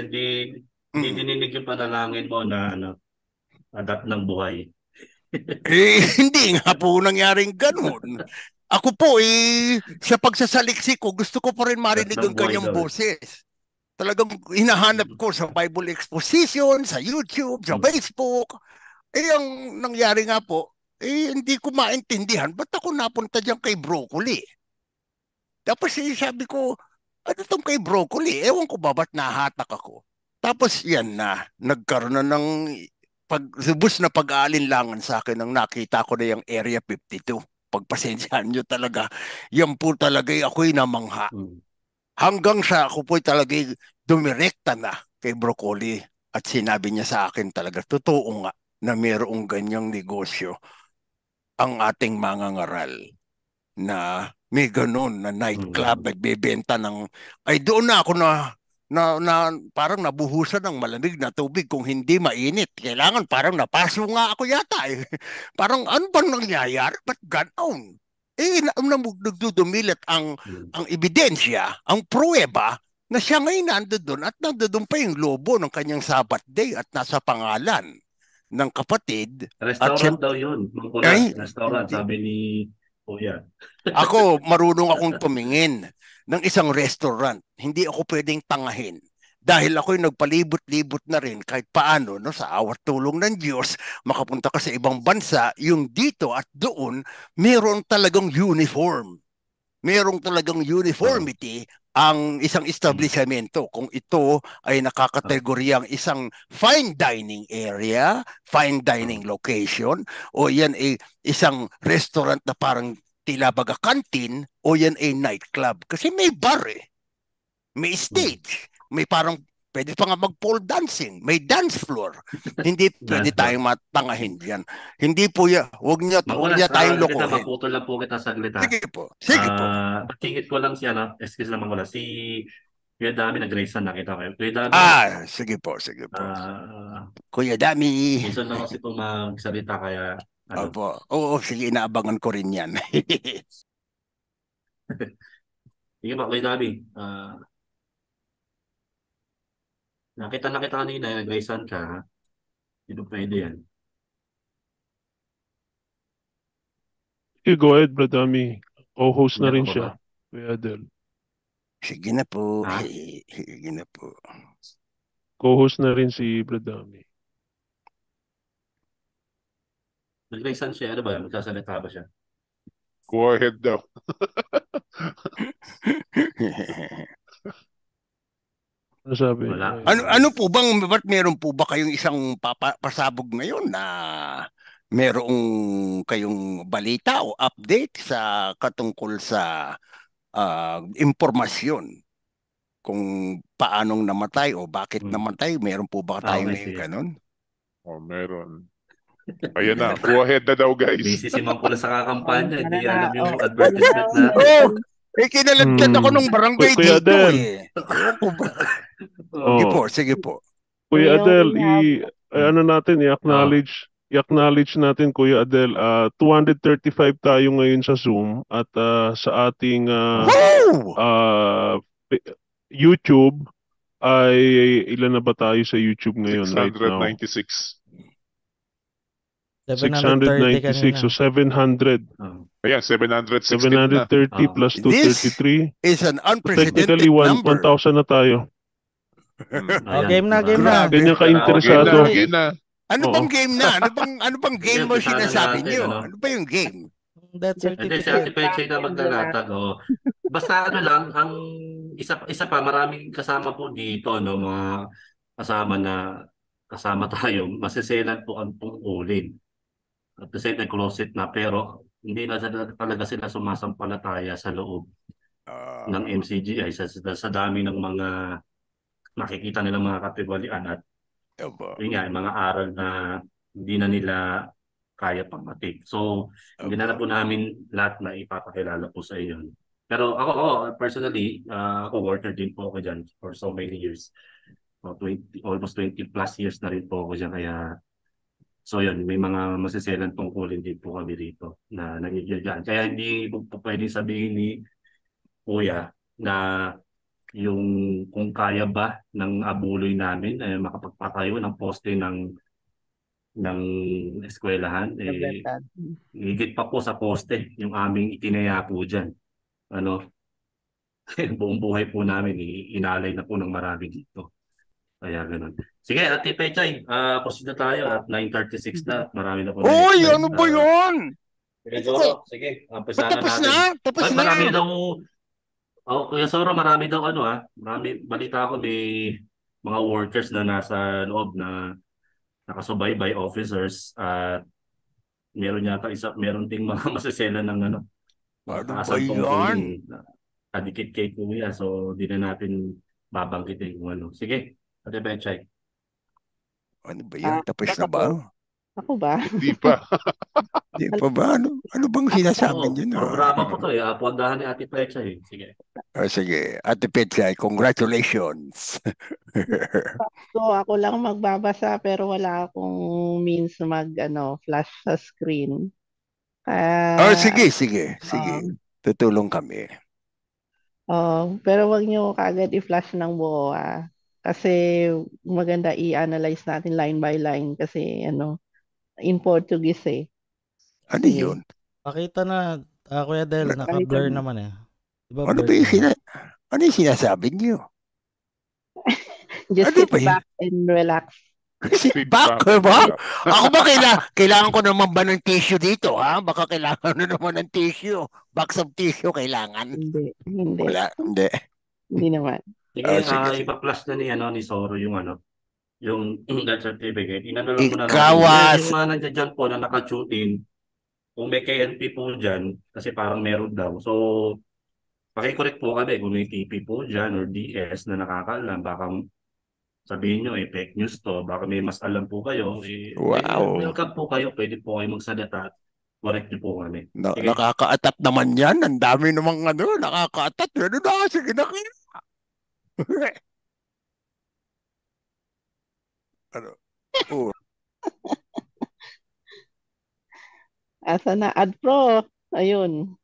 hindi, hindi dininig yung panalangin mo na ano, adat ng buhay. eh, hindi nga po nangyaring ganun. Ako po, eh, sa pagsasaliksik ko, gusto ko pa rin marinig ang kanyang daw. boses. Talagang hinahanap ko sa Bible Exposition, sa YouTube, sa Facebook. Eh, ang nangyari nga po, eh, hindi ko maintindihan. Ba't ako napunta dyan kay Broccoli? Tapos eh, sabi ko, ano itong kay Broccoli? Ewan ko ba ba't nahatak ako? Tapos yan na, nagkaroon na ng pag, lubos na pag-aalinlangan sa akin nang nakita ko na yung Area 52. Pagpasensyahan nyo talaga. Yan po talaga ako'y namangha. Hanggang sa ako po'y talaga dumirekta na kay Broccoli at sinabi niya sa akin talaga, totoo nga na mayroong ganyang negosyo ang ating mga ngaral na may ganun na nightclub nagbebenta ng ay doon na ako na na, na parang nabuhusan ng malamig na tubig kung hindi mainit. Kailangan parang napaso nga ako yata eh. Parang ano bang nangyayari? Ba't ganon? Eh, na, na, nagdudumilit ang, ang ebidensya, ang pruweba na siya ngayon nandoon at nandoon pa yung lobo ng kanyang Sabbath day at nasa pangalan ng kapatid. Restaurant siyem- daw yun. Mapulas, Ay, restaurant, sabi ni Kuya. Ako, marunong akong tumingin ng isang restaurant. Hindi ako pwedeng tangahin. Dahil ako'y nagpalibot-libot na rin kahit paano no, sa awat tulong ng Diyos, makapunta ka sa ibang bansa, yung dito at doon, meron talagang uniform. Merong talagang uniformity ang isang establishmento kung ito ay nakakategorya ang isang fine dining area, fine dining location, o yan ay isang restaurant na parang tila baga canteen, o yan ay nightclub. Kasi may bar eh. May stage. May parang pwede pa nga mag-pole dancing. May dance floor. Hindi pwede tayong matangahin diyan. Hindi po ya, wag niya, wag niya tayong ah, kita, lokohin. maputol lang po kita saglit ha. Sige po. Sige po. Ah, tingit ko lang siya na, excuse naman wala, si Kuya Dami na nakita ko. Kuya Dami, Ah, sige po, sige po. ah, Kuya Dami. minsan lang kasi po magsalita kaya ano, Opo. Oo, sige, inaabangan ko rin yan. Sige pa, Kuya Dami. Ah, nakita na kita kanina, nag-raisean ka. ha? Hindi pwede yan. Okay, go ahead, Brad Ami. Co-host na rin siya. ba? Kuya Adel. sige na po. Ha? Sige na po. Co-host na rin si Brad Nag-raisean siya, ano ba? Magsasalita ba siya? Go ahead daw. Ano sabi? Wala. Ano ano po bang ba't meron po ba kayong isang papa, pasabog ngayon na merong kayong balita o update sa katungkol sa ah, impormasyon kung paanong namatay o bakit namatay? Meron po ba Hmm. Tayong sige. ganun? Oh, meron. Ayan na. Go ahead na daw, guys. Busy si Mang Pula sa kakampanya, hindi alam yung oh. advertisement na. Oh, eh ako Hmm. ng barangay Ku- Kuya dito Adel. eh. Oh. Sige po, sige po. Kuya Adel, i ay, ano natin, i-acknowledge i-acknowledge natin Kuya Adel, ah 235 tayo ngayon sa Zoom at ah, sa ating ah, ah, pe- YouTube ay ilan na ba tayo sa YouTube ngayon right now? 696. 730 696 so 700. Ayan, 760 730 na. plus This 233. is an So unprecedented technically one- number. 1,000 na tayo. Oh, game na, game na. Ganyan ka-interesado. Oh, game na, game na. Ano Oo. bang game na? Ano bang ano bang game mo sinasabi niyo? ano? Ano ba yung game? Death Hindi, si Ate Peche na maglalatag. Oh. Basta ano lang, ang isa isa pa maraming kasama po dito no mga kasama na kasama tayo maseselan po ang tungkulin at the same time closet na pero hindi na talaga sila sumasampalataya sa loob ng MCGI sa, sa, sa dami ng mga nakikita nilang mga katiwalian at yun nga, mga aral na hindi na nila kaya pang matik. So, na, na po namin lahat na ipapakilala po sa iyo. Pero ako, ako personally, uh, ako worker din po ako dyan for so many years. So, 20, almost 20 plus years na rin po ako dyan. Kaya, so yun, may mga masiselan tungkulin din po kami rito na nangyayari Kaya hindi po, pwedeng sabihin ni Kuya na yung kung kaya ba ng abuloy namin eh, makapagpatayo ng poste ng ng eskwelahan eh, higit pa po sa poste yung aming itinaya po dyan. Ano? Buong buhay po namin inalay na po ng marami dito. Kaya ganun sige Ate Pechay uh, proceed na tayo at 9.36 na marami na po Uy ano ba yun Sige, Zoro. Sige, umpisa na Tapos natin. na? Tapos Ay, na? marami daw, oh, Kuya Zoro, marami daw ano ah. Marami, balita ko may mga workers na nasa loob na nakasubaybay officers at meron yata isa, meron ding mga masasela ng ano. Ano mataas ba ang yan? tungkulin, Kadikit kay Kuya, so di na natin babanggitin kung ano. Sige, Ate Bechay. Ano ba yan? Ah, Tapos na ba? Ako ba? Hindi pa. Hindi pa ba? Ano, ano bang sinasabi niyo na? programa po to eh. Puwandahan ni Ate Bechay. Sige. Ah, sige, Ate Petsay, congratulations. So, ako lang magbabasa pero wala akong means mag ano, flash sa screen. Kaya oh, sige, sige, sige. Tutulong kami. oh, pero wag niyo kaagad i-flash ng buo ah. Kasi maganda i-analyze natin line by line kasi ano, in Portuguese eh. Ano yun? Pakita na, ah, Kuya Del, naka-blur na. naman eh. Diba Ano ba yung na? sina- ano yung sinasabi niyo? Just Ano sit yun? back and relax. Sit back, ba? Ako ba kailangan, kailangan ko naman ba ng tissue dito, ha? Baka kailangan na naman ng tissue. Box of tissue kailangan. Hindi, hindi. Wala, hindi. Hindi naman. Sige, Ah, ah, sige, sige. ipa-flash na ni ano ni Soro yung ano, yung death certificate. Inano lang ko na Ikaw, natin. ah, Yung mga nandiyan dyan po na naka-tune in, kung may KNP po dyan, kasi parang meron daw. So, pakicorrect po kami kung may TP po dyan or DS na nakakaalam. Baka sabihin nyo, eh, fake news to. Baka may mas alam po kayo. Eh, Wow. Welcome po kayo. Pwede po kayo magsalita at correct nyo po kami. Na, Sige. nakaka-atat naman yan. Ang dami namang ano, nakaka-atat. Ano na, sige na kaya. Ano? Oh. Asa na ad pro? Ayun.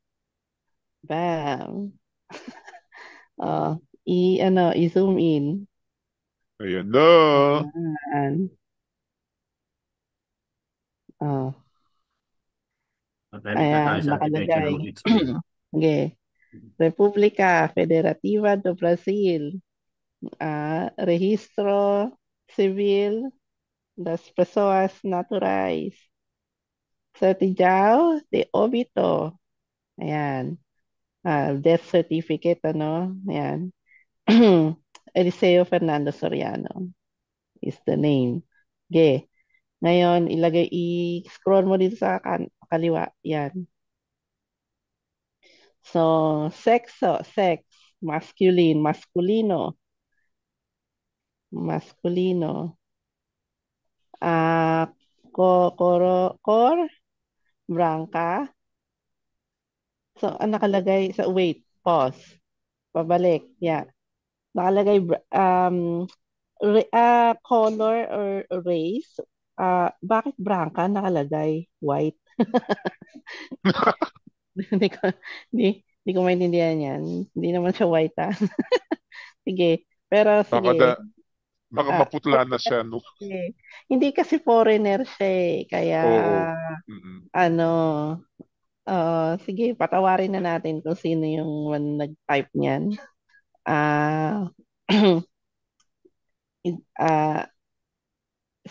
Bam. Ah, i ano, i-zoom in. Ayan. Ah, na tayo ayan, sa architecture nakalagay. Okay. República Federativa do Brasil. Ah, Registro Civil das Pessoas Naturais. Certidão de óbito. Ayan. Ah, death certificate, ano? Ayan. Eliseo Fernando Soriano is the name. Okay. Ngayon, ilagay, i-scroll mo dito sa kan kaliwa. Yan. So, sexo, sex, masculine, masculino. Masculino. Ah, ko, koro, kor, branca. So, ang nakalagay sa, wait, pause. Pabalik, yeah. Nakalagay, um, re- ah, color or race. Ah, bakit branca nakalagay? White. Hindi ko, hindi, hindi ko maintindihan yan. Hindi naman siya white, ah. Sige. Pero, Baka, sige. da, baka Ah, maputla na siya, no? Hindi. Hindi kasi foreigner siya eh. Kaya. Mm-mm. ano, ah, sige, patawarin na natin kung sino yung nag-type niyan. Ah, i- ah,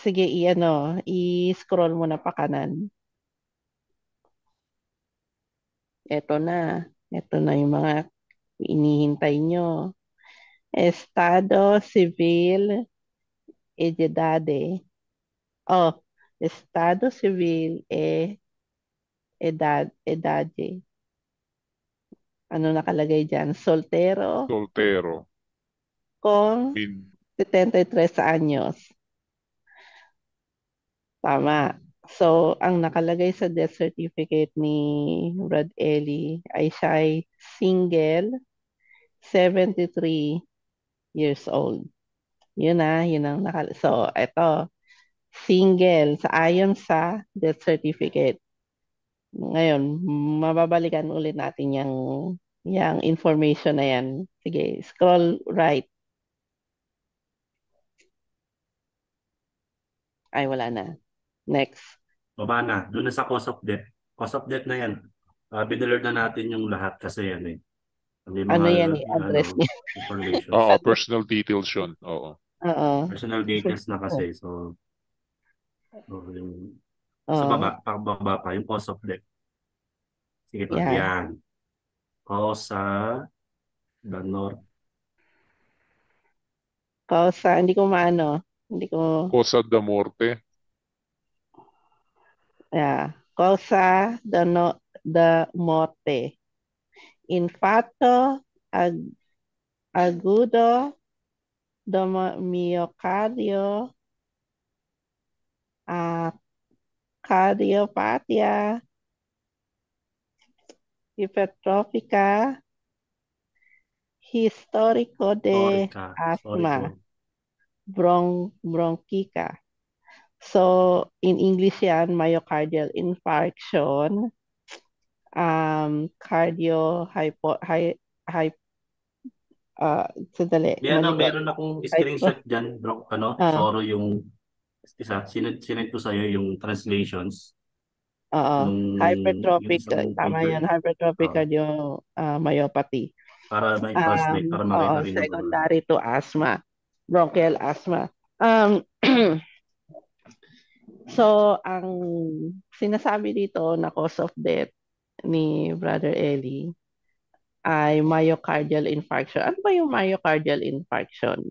sige, i-ano, i-scroll mo na pa kanan. Eto na. Eto na yung mga inihintay nyo. Estado Civil Edade. Oh, Estado Civil e edad, edade. Ano nakalagay dyan? Soltero Soltero. con Min 73 años. Tama. So, ang nakalagay sa death certificate ni Brad Ellie ay siya ay single, 73 years old. Yun na, yun ang nakal... So, ito, single, sa ayon sa death certificate. Ngayon, mababalikan ulit natin yung, yung information na yan. Sige, scroll right. Ay, wala na. Next. Baba na. Doon na sa cause of death. Cause of death na yan. Uh, binalert na natin yung lahat kasi yan eh. May Ano mga, yan eh, address ano, niya. information. Oo, personal details yun. Oo. Oo. Personal details na kasi. So, so yung, sa Oo. baba, pababa pa, yung cause of death. Sige pa, Yan. yan. Causa the North. Causa, hindi ko maano. Hindi ko, Cosa da morte. Yeah. Causa de, no, de morte. Infarto ag, agudo de mo- miocardio ah, cardiopatia hipertrófica histórico de Historica. asma Historical. bron bronchica. So, in English yan, myocardial infarction, um, cardio hypo, hy, hy, uh, sandali, mali ba? meron akong screenshot dyan, bro, ano, Ah. Soro, yung isa, sinend, sinend ko sa'yo yung translations. Oo, Nung, hypertrophic, yung tama yan, hypertrophic Oo. cardio uh, myopathy. Para may translate, Um, para oo, makita rin ng secondary to asthma, bronchial asthma. Um, so, ang sinasabi dito na cause of death ni Brother Eli ay myocardial infarction. Ano ba yung myocardial infarction?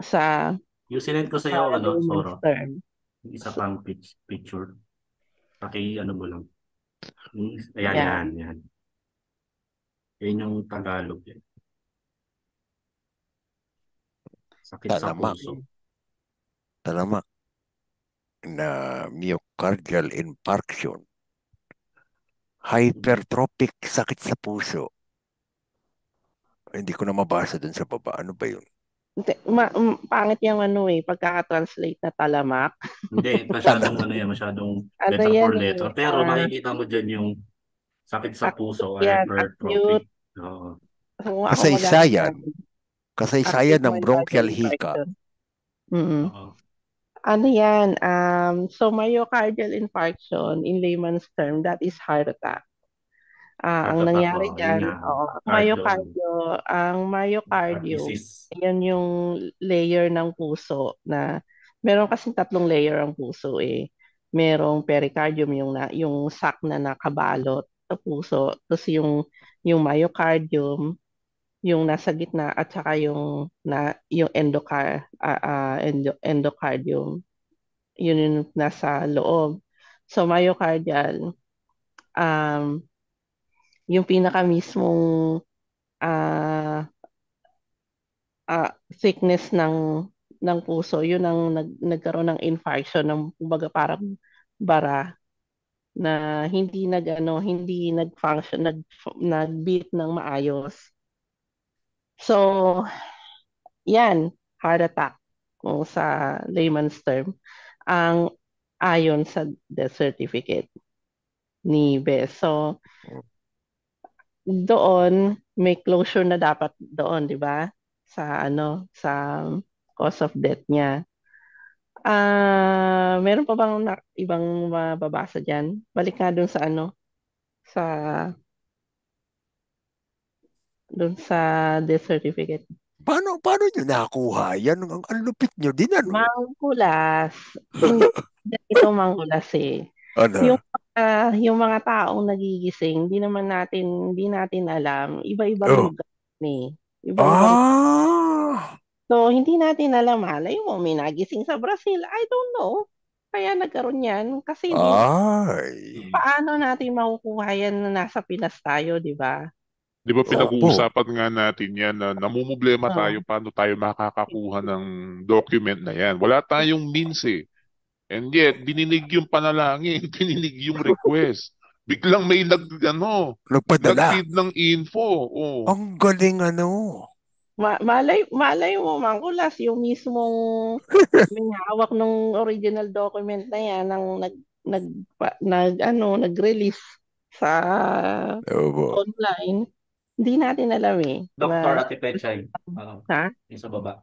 Sa Yung sinend ko sa sa'yo, ano, Soro, term. isa pang pic- picture. Paki, ano mo lang. Yung- Ayan, Yan. yan, yan. Yan yung Tagalog. Yan. Sakit sa Talamak. puso. Talamak na myocardial infarction. Hypertrophic sakit sa puso. Hindi ko na mabasa dun sa baba. Ano ba yun? Hindi, ma- m- pangit yung ano eh, pagkaka-translate na talamak. Hindi, masyadong ano yan, masyadong Ano letter yan for eh, letter. Pero ah, makikita mo dyan yung sakit sa puso, yan, hypertrophic. Oo. Ako Kasaysayan. Kasaysayan ng bronchial hika. infarction. Mm. Ano yan? Um, so myocardial infarction, in layman's term, that is heart attack. Ah, ang nangyari yun dyan, oo, Cardio, myocardio, ang myocardium, yan yung layer ng puso na meron kasing tatlong layer ang puso eh. Merong pericardium yung na yung sac na nakabalot sa puso, tapos yung yung myocardium yung nasa gitna at saka yung na yung endocar ah, ah, endo, endocardium yun yung nasa loob. So myocardial um yung pinaka mismong ah ah, thickness ng ng puso, yun ang nag, nagkaroon ng infarction ng kumbaga parang bara na hindi nag ano, hindi nag-function, nag nag-beat ng maayos. So, yan, heart attack kung sa layman's term ang ayon sa death certificate ni Bess. So, doon may closure na dapat doon, 'di ba? Sa ano, sa cause of death niya. Ah, meron pa bang na, ibang mababasa diyan? Balik nga doon sa ano, sa doon sa death certificate. Paano, paano nyo nakakuha yan? Ang, ang lupit nyo din, ano? Mangkulas. Ito mangkulas eh. Ano? Yung ah, yung mga taong nagigising, hindi naman natin hindi natin alam. Iba-ibang Oh. lugar ni. Ibang ah! So, hindi natin alam, malay mo, may nagising sa Brazil. I don't know. Kaya nagkaroon yan. Kasi Ay. paano natin makukuha yan na nasa Pinas tayo, di ba? Di ba pinag-uusapan nga natin yan na namumblema Oo. tayo paano tayo makakakuha ng document na yan. Wala tayong means eh. And yet, dininig yung panalangin, dininig yung request. Biglang may nag, ano, Nagpadala. nag-feed ng info. Oh. Ang galing ano. Ma- malay, malay mo, Mangkulas, yung mismong may hawak ng original document na yan, ang nag, nag, pa- nag, ano, nag-release sa Opo. online, hindi natin alam eh. Doktor Ma- Ate Pechay. Oo. Ha? Yung sa baba.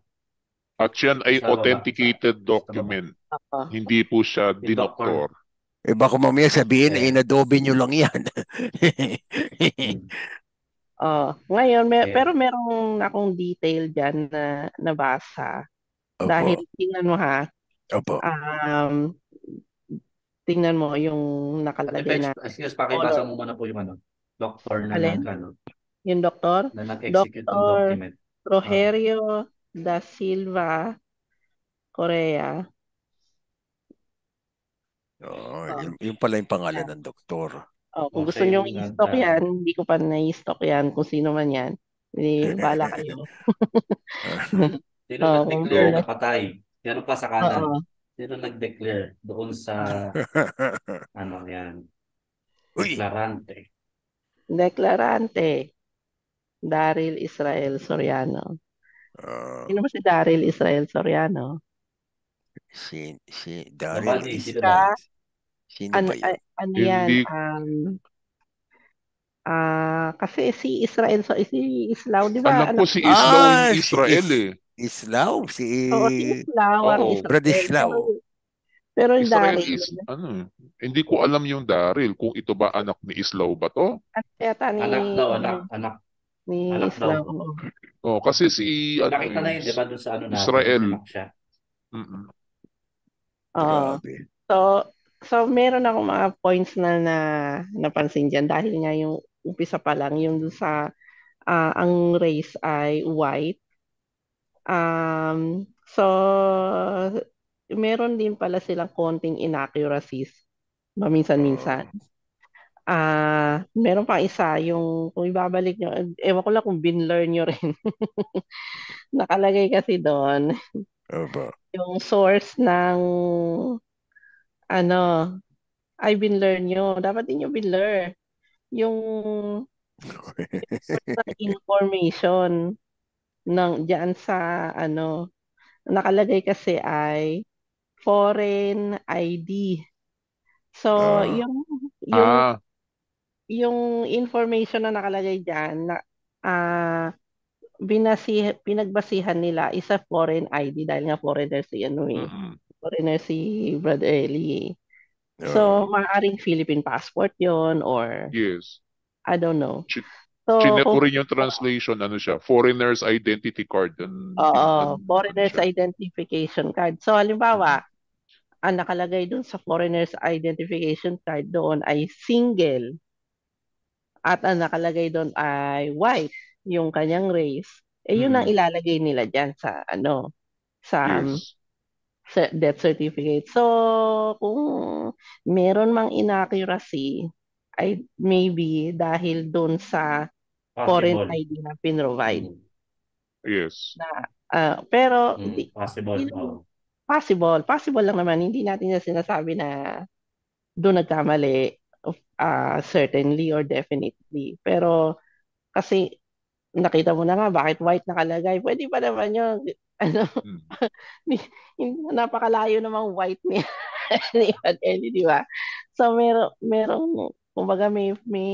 At yan ay Sa baba. authenticated document. Oo. Hindi po siya dinoktor. Eh baka mamaya sabihin, eh, inadobe nyo lang yan. Oh, ngayon, may, Ayan. pero merong akong detail dyan na nabasa. Opo. Dahil tingnan mo ha, Opo. um, tingnan mo yung nakalagay na excuse, pakibasa mo muna po yung ano. Doktor na Alin? ano, yung doktor, na nag-execute ng Dr. document. Rogerio da Silva Correa. Oh, yun, yun pala yung pangalan ng doktor. Oh, kung gusto Okay, nyo nga, i-stock ah. yan, hindi ko pa na-stock yan, kung sino man yan. Hindi, bala kayo. Sino Oh, nag-declare na patay? Sino pa sa kanan? Oo. Sino nag-declare doon sa ano yan? Uy. Deklarante. Deklarante, Daryl Israel Soriano. Ah, Sino ba si Daryl Israel Soriano? si, si Daryl Kapali, is, sino Ano, ba yun? ano yan? Hindi. Um, ah kasi si Israel, so, si Islaw, di ba? Alam ko anak- si Islaw Ah, yung si Israel Is- eh. Islaw, si Oo, si Islaw ang Oo, Israel. Bradislaw. Pero, pero yung Israel Daryl, is, ano, hindi ko alam yung Daryl kung ito ba anak ni Islaw ba to? at yata ni, Anak daw, anak, anak. Ni Anak daw. Islaw. oo. Oh, kasi si ano, Nakita na yun, di ba, doon sa ano natin, Israel. siya. Mm-mm. Oo. Grabe. So, so meron akong mga points na, na napansin dyan dahil nga yung umpisa pa lang, yung dun sa ah, ang race ay white. Um, so, meron din pala silang konting inaccuracies maminsan-minsan. Ah, meron pa isa yung kung ibabalik nyo, ewan ko lang kung binlearn nyo rin. Nakalagay kasi doon Opo. yung source ng ano, ay binlearn nyo. Dapat din nyo binlearn. Yung source ng information ng diyan sa ano, nakalagay kasi ay foreign ID. So, Ah. yung yung Ah, yung information na nakalagay diyan na ah binasi pinagbasihan nila is a foreign ID dahil nga foreigner si ano eh. mm-mm. Foreigner si Brad Eli. eh. So, maaaring Philippine passport yon or yes. I don't know. Chi- So, Chinet ko kung, rin yung translation, ano siya, foreigner's identity card. An, oo, an, foreigner's identification card. So, halimbawa, ang nakalagay dun sa foreigner's identification card doon ay single at ang nakalagay doon ay white, yung kanyang race. Eh, yun ang Mm. ilalagay nila dyan sa ano, sa um, yes. cer- death certificate. So, kung meron mang inaccuracy, ay maybe dahil doon sa foreign Possible. ID na pinrovide. Mm. Yes. Na, ah, pero, Mm, hindi, possible. oo. possible. Possible lang naman. Hindi natin na sinasabi na doon nagkamali ah, certainly or definitely. Pero, kasi, nakita mo na nga, bakit white nakalagay? Pwede pa naman yun. Ano, Mm. ni- napakalayo namang white ni, ni Ellie, di ba? So, meron, merong, kumbaga may, may,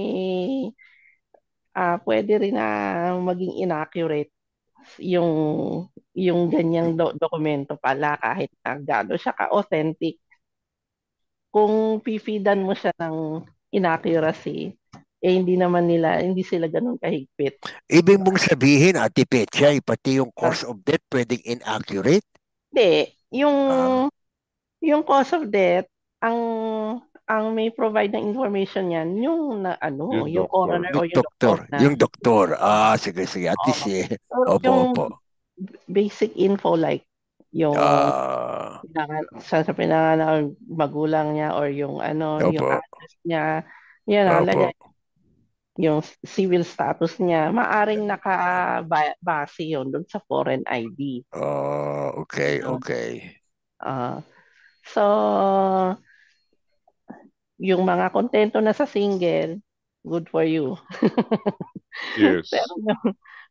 ah pwede rin na maging inaccurate yung, yung ganyang do- dokumento pala kahit na gaano siya ka-authentic. Kung pifidan mo siya ng inaccuracy, eh hindi naman nila, hindi sila ganun kahigpit. Ibig mong sabihin, Ate Petchay, pati yung cause of death pwedeng inaccurate? Hindi, yung yung cause of death, ang ang may provide ng information yan, yung na, ano, Yung yung doktor. coroner o Yung yung doktor doktor. na. Yung doktor. Ah, sige, sige. At least eh. Opo, yung opo. basic info like yung Ah, pinangan, sa, sa pinangalan ng magulang niya or yung ano, yung opo. address niya, yan Opo. nakalagay. Yung civil status niya, maaring nakabase yun doon sa foreign ID. Ah, okay, okay. Ah, so, yung mga kontento na sa single, good for you. Yes. Pero yung,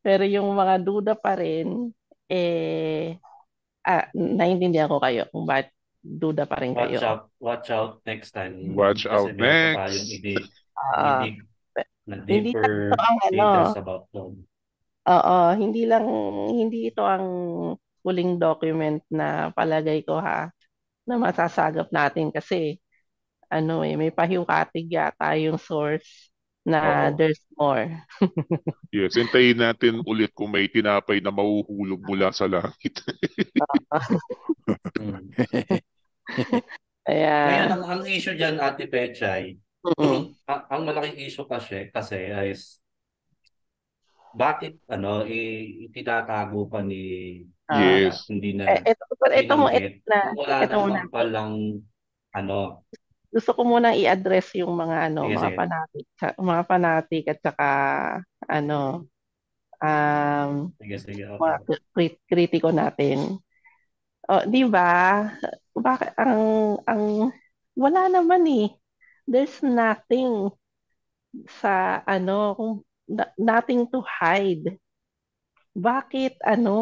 pero yung mga duda pa rin, eh, ah, naiintindihan ko kayo kung bakit duda pa rin Watch kayo. out, watch out next time. Watch Kasi out next. Ah, hindi lang deeper ito ang ano, about them. oo, hindi lang, hindi ito ang huling document na palagay ko ha, na masasagap natin kasi ano eh, may pahiwatig yata yung source na Oo. there's more. Yes, hintayin natin ulit kung may tinapay na mahuhulog mula sa langit. Kaya, Ngayon, ang, ang issue dyan, Ate Pechay, mm, ang, ang malaking issue kasi, kasi is, bakit ano, i- itinatago pa ni ah, Yes. hindi na eh, ito, pero ito mo, ito na, wala ito muna. naman palang ano, Gusto ko muna i-address yung mga ano, sige, mga sige. fanatic, mga fanatic at saka ano, um, Sige, sige, mga krit- kritiko natin. O, di ba? Bakit ang ang wala naman eh. There's nothing sa ano, kung nothing to hide. Bakit ano,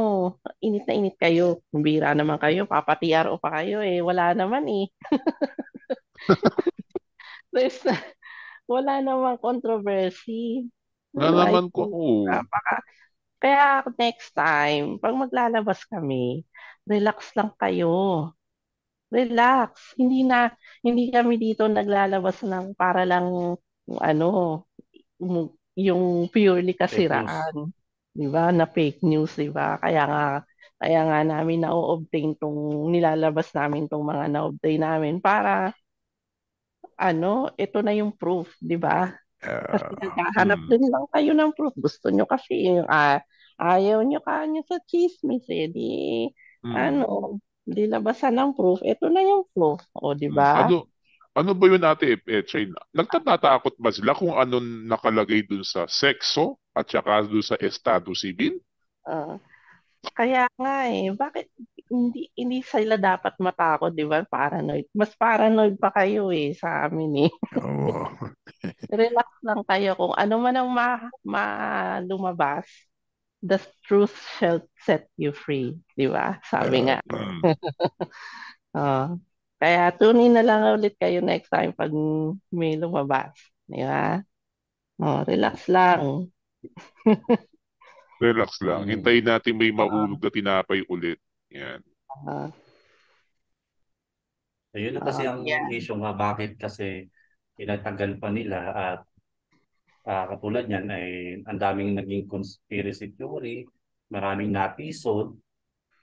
init na init kayo? Bira naman kayo, papatiyaro pa kayo eh. Wala naman eh. There's wala namang controversy. Na Diba? naman ko. Napaka, kaya next time, pag maglalabas kami, relax lang kayo. Relax. Hindi na hindi kami dito naglalabas ng para lang ano yung purely kasiraan. 'Di ba? Na fake news, 'di ba? Kaya nga kaya nga namin na-obtain tong nilalabas namin tong mga na-obtain namin para ano, ito na yung proof, 'di ba? Kasi Ah, naghahanap Hmm. din lang kayo ng proof. Gusto nyo kasi yung ah, ayaw nyo kanya sa chismis eh. Di, Hmm. ano, di labasan ng proof. Ito na yung proof. O, di Hmm. ba? Ano, ano ba yun ate Echay? Nagtatatakot ba sila kung anong nakalagay dun sa sekso at saka dun sa estado civil? Ah, kaya nga eh, bakit hindi hindi sila dapat matakot, di ba? Paranoid. Mas paranoid pa kayo eh sa amin eh. oo. Relax lang kayo kung ano man ang ma, ma lumabas. The truth shall set you free, di ba? Sabi nga. Ah, kaya tunin na lang ulit kayo next time pag may lumabas. Di ba? Oh, relax lang. Relax lang. Mm. Hintayin natin may mahulog na tinapay ulit. Yan. Ah, Ayun na kasi ah, ang yeah. issue nga, bakit kasi tinatagal pa nila at ah, katulad niyan ay ang daming naging conspiracy theory, maraming napisod,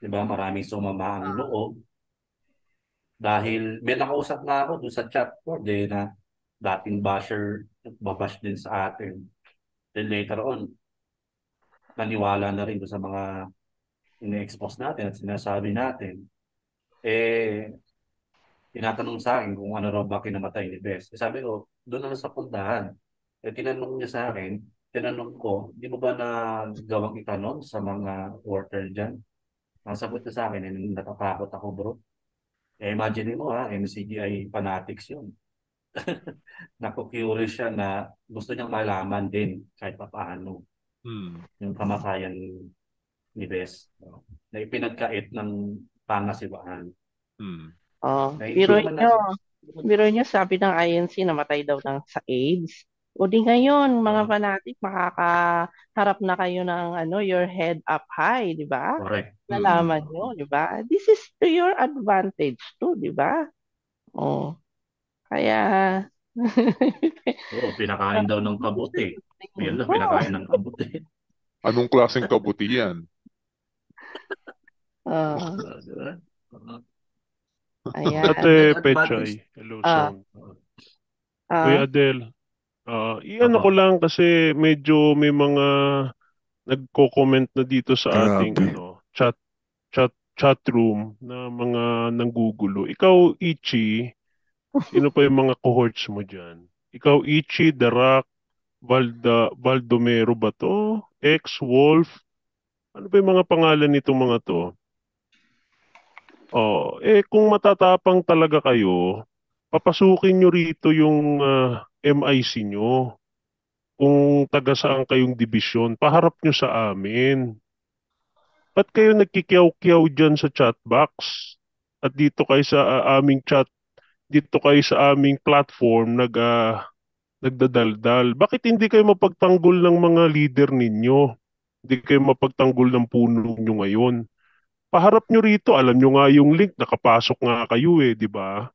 di ba? Maraming sumama ang loob. Dahil may nakausap na ako doon sa chat board eh, na dating basher, babash din sa atin. Then later on, naniwala na rin doon sa mga ine-expose natin at sinasabi natin. Eh, tinatanong sa akin kung ano raw ba kinamatay ni Bes. Eh, sabi ko, doon na sa pundahan. Eh, tinanong niya sa akin, tinanong ko, di mo ba na gawang itanong sa mga worker dyan? Ang sagot niya sa akin, eh, natatakot ako bro. Eh, imagine mo ha, MCGI fanatics yun. Naku-curious siya na gusto niyang malaman din kahit pa paano Hmm. yung kamatayan ni Bes. no? Na ipinagkait ng pangasiwaan. Hmm. Oh, Na biro nyo, na, biro nyo sabi ng INC namatay daw ng sa AIDS. O di ngayon, mga Ah, fanatic, makakaharap na kayo ng ano, your head up high, di ba? correct. Hmm. Nalaman nyo, di ba? This is to your advantage too, di ba? Oh, kaya Oo, pinakain daw ng kabuti. Yun lang, pinakain ng kabuti. Anong klaseng kabuti yan? Ayan. At Ate Pechay, hello Ah, sir. Kuya Adel, ah, i-ano Oo. ko lang kasi medyo may mga nagko-comment na dito sa ating Grabe. ano, chat chat chat room na mga nanggugulo. Ikaw, Ichi, sino pa yung mga cohorts mo diyan? Ikaw, Ichi, Darak, Valda, Valdomero ba to? X, Wolf, ano ba yung mga pangalan nitong mga to? Oh, eh kung matatapang talaga kayo, papasukin nyo rito yung ah, MIC nyo. Kung taga saan kayong dibisyon, paharap nyo sa amin. Ba't kayo nagkikiyaw-kiyaw dyan sa chat box? At dito kayo sa ah, aming chat, dito kayo sa aming platform nag ah, nagdadaldal. Bakit hindi kayo mapagtanggol ng mga leader ninyo? Hindi kayo mapagtanggol ng puno nyo ngayon? Paharap nyo rito, alam nyo nga yung link, nakapasok nga kayo eh, di ba?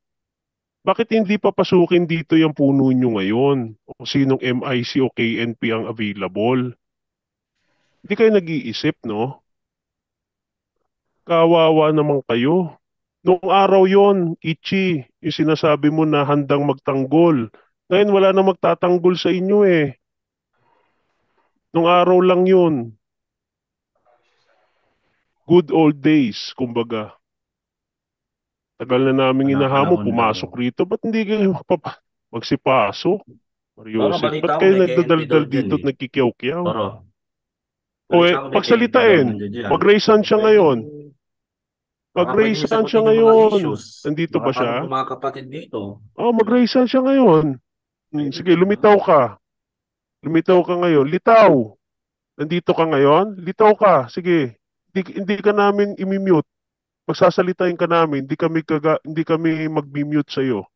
Bakit hindi papasukin dito yung puno nyo ngayon? O sinong MIC o KNP ang available? Hindi kayo nag-iisip, no? Kawawa naman kayo. Noong araw yon, Ichi, yung sinasabi mo na handang magtanggol. Ngayon wala na magtatanggol sa inyo eh. Noong araw lang yun. Good old days, kumbaga. Tagal na namin Panahon inahamon, daw. pumasok rito. Ba't hindi kayo magpapa- magsipasok? Mariusip, balita ba't kayo nagdadaldal dito at nagkikiyaw-kiyaw? O eh, pagsalitain. Mag-raise hand siya ngayon. Mag-raise hand siya ngayon. Nandito ba siya? mga kapatid dito. Oh, mag-raise hand siya ngayon. Hmm, sige, lumitaw ka. Lumitaw ka ngayon. Litaw. Nandito ka ngayon? Litaw ka. Sige. Hindi, hindi ka namin imi-mute. Magsasalitain ka namin. Hindi kami kaga, hindi kami mag-mute sa iyo.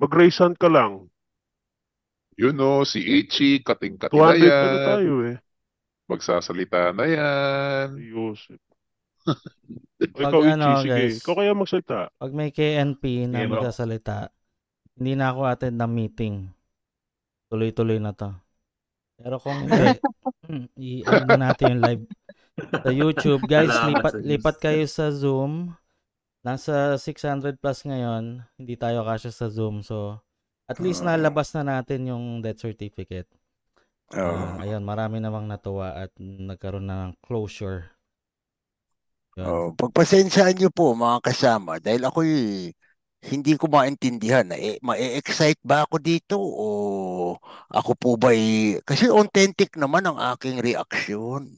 Mag-raise hand ka lang. Yun o, si Ichi, kating-kati 200 na yan. tayo eh. Magsasalita na yan. Yusip. O Pag ikaw, Ichi, ano, sige. guys, Ikaw kaya magsalita. pag may KNP na bro. magsasalita, hindi na ako attend ng meeting. Tuloy-tuloy na to. Pero kung hindi, hmm, i-ano na natin yung live sa YouTube. Guys, lipat, lipat kayo sa Zoom. Nasa 600 plus ngayon. Hindi tayo kasya sa Zoom. So, at least Ah. nalabas na natin yung death certificate. Oo. Ah, ayun, marami namang natuwa at nagkaroon na ng closure. Yun. Oh, pagpasensyaan niyo po mga kasama dahil ako'y hindi ko maintindihan na eh, ma-excite ba ako dito o ako po ba'y kasi authentic naman ang aking reaksyon.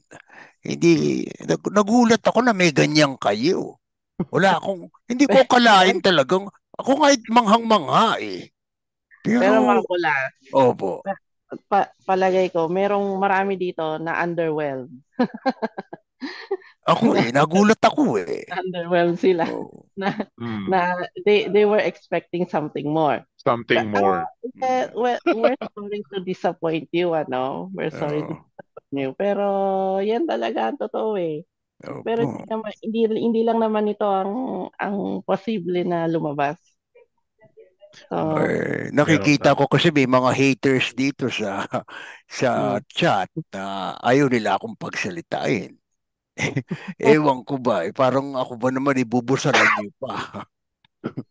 Hindi nag, nagulat ako na may ganyan kayo. Wala akong hindi ko kalain talagang ako nga manghang-mangha eh. Pero Pero mga kula, opo. pa, palagay ko, merong marami dito na underwhelmed. Ako eh nagulat ako eh. underwhelmed sila. Na, Hmm. na they, they were expecting something more. Something more. Eh, well, we're sorry to disappoint you, ano? We're sorry to Oo. disappoint you. Pero yan talaga ang totoo eh. Pero Opo. hindi, naman, hindi, hindi lang naman ito ang ang posible na lumabas. So, Eh, nakikita ko kasi may mga haters dito sa sa chat na ayaw nila akong pagsalitain. Ewan ko ba, eh, parang ako ba naman ibubusalan niyo pa.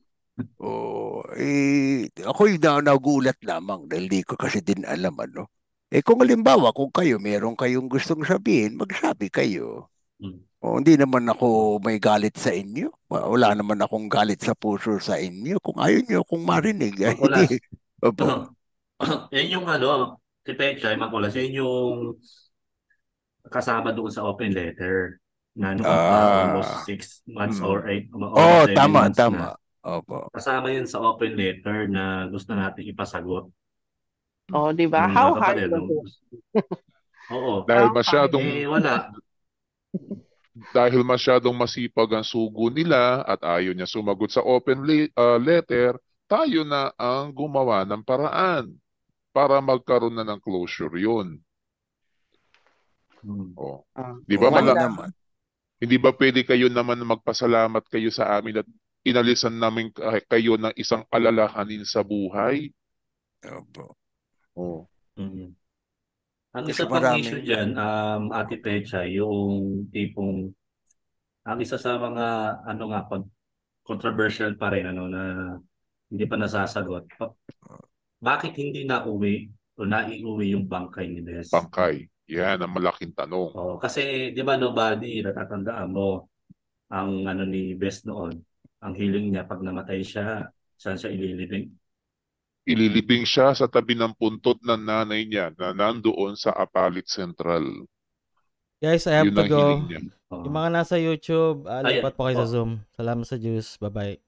oh, eh, ako yung na nagulat lamang dahil di ko kasi din alam ano. Eh kung halimbawa, kung kayo meron kayong gustong sabihin, magsabi kayo. Hmm. O, hindi naman ako may galit sa inyo. Wa- Wala naman akong galit sa puso sa inyo. Kung ayaw niyo akong marinig, ay Makulas. Opo. Yan yung ano, si Pechay, Makulas, yan yung kasama doon sa open letter na noon pa Ah. almost six months Mm. or eight, almost Oh, seven tama, months tama. na. Opo. Kasama yun sa open letter na gusto natin ipasagot. oh, di ba? Yung How hard was it? Oo. Dahil masyadong Eh, wala. dahil masyadong masipag ang sugo nila at ayaw niya sumagot sa open le- uh, letter, tayo na ang gumawa ng paraan para magkaroon na ng closure yun. Hmm. Oh. Ah, Di ba mala- naman. Hindi ba pwede kayo naman magpasalamat kayo sa amin at inalisan namin kay- kayo ng isang alalahanin sa buhay? Opo. Oh. Mhm. Ang isa pang maraming- issue dyan, um, Ate Pecha, yung tipong, ang isa sa mga, ano nga, pag controversial pa rin, ano, na hindi pa nasasagot. Pa- Bakit hindi na uwi o naiuwi yung bangkay ni Bes? Bangkay. Yan ang malaking tanong. Oo, kasi di ba nobody, natatandaan mo ang ano ni Bes noon, ang hiling niya pag namatay siya, saan siya ililibing? Ililibing siya sa tabi ng puntot ng nanay niya na nandoon sa Apalit Central. Guys, I have Yun to go. niya. Yung mga nasa YouTube, uh, lipat po kayo sa Oh. Zoom. Salamat sa Juice. Bye-bye.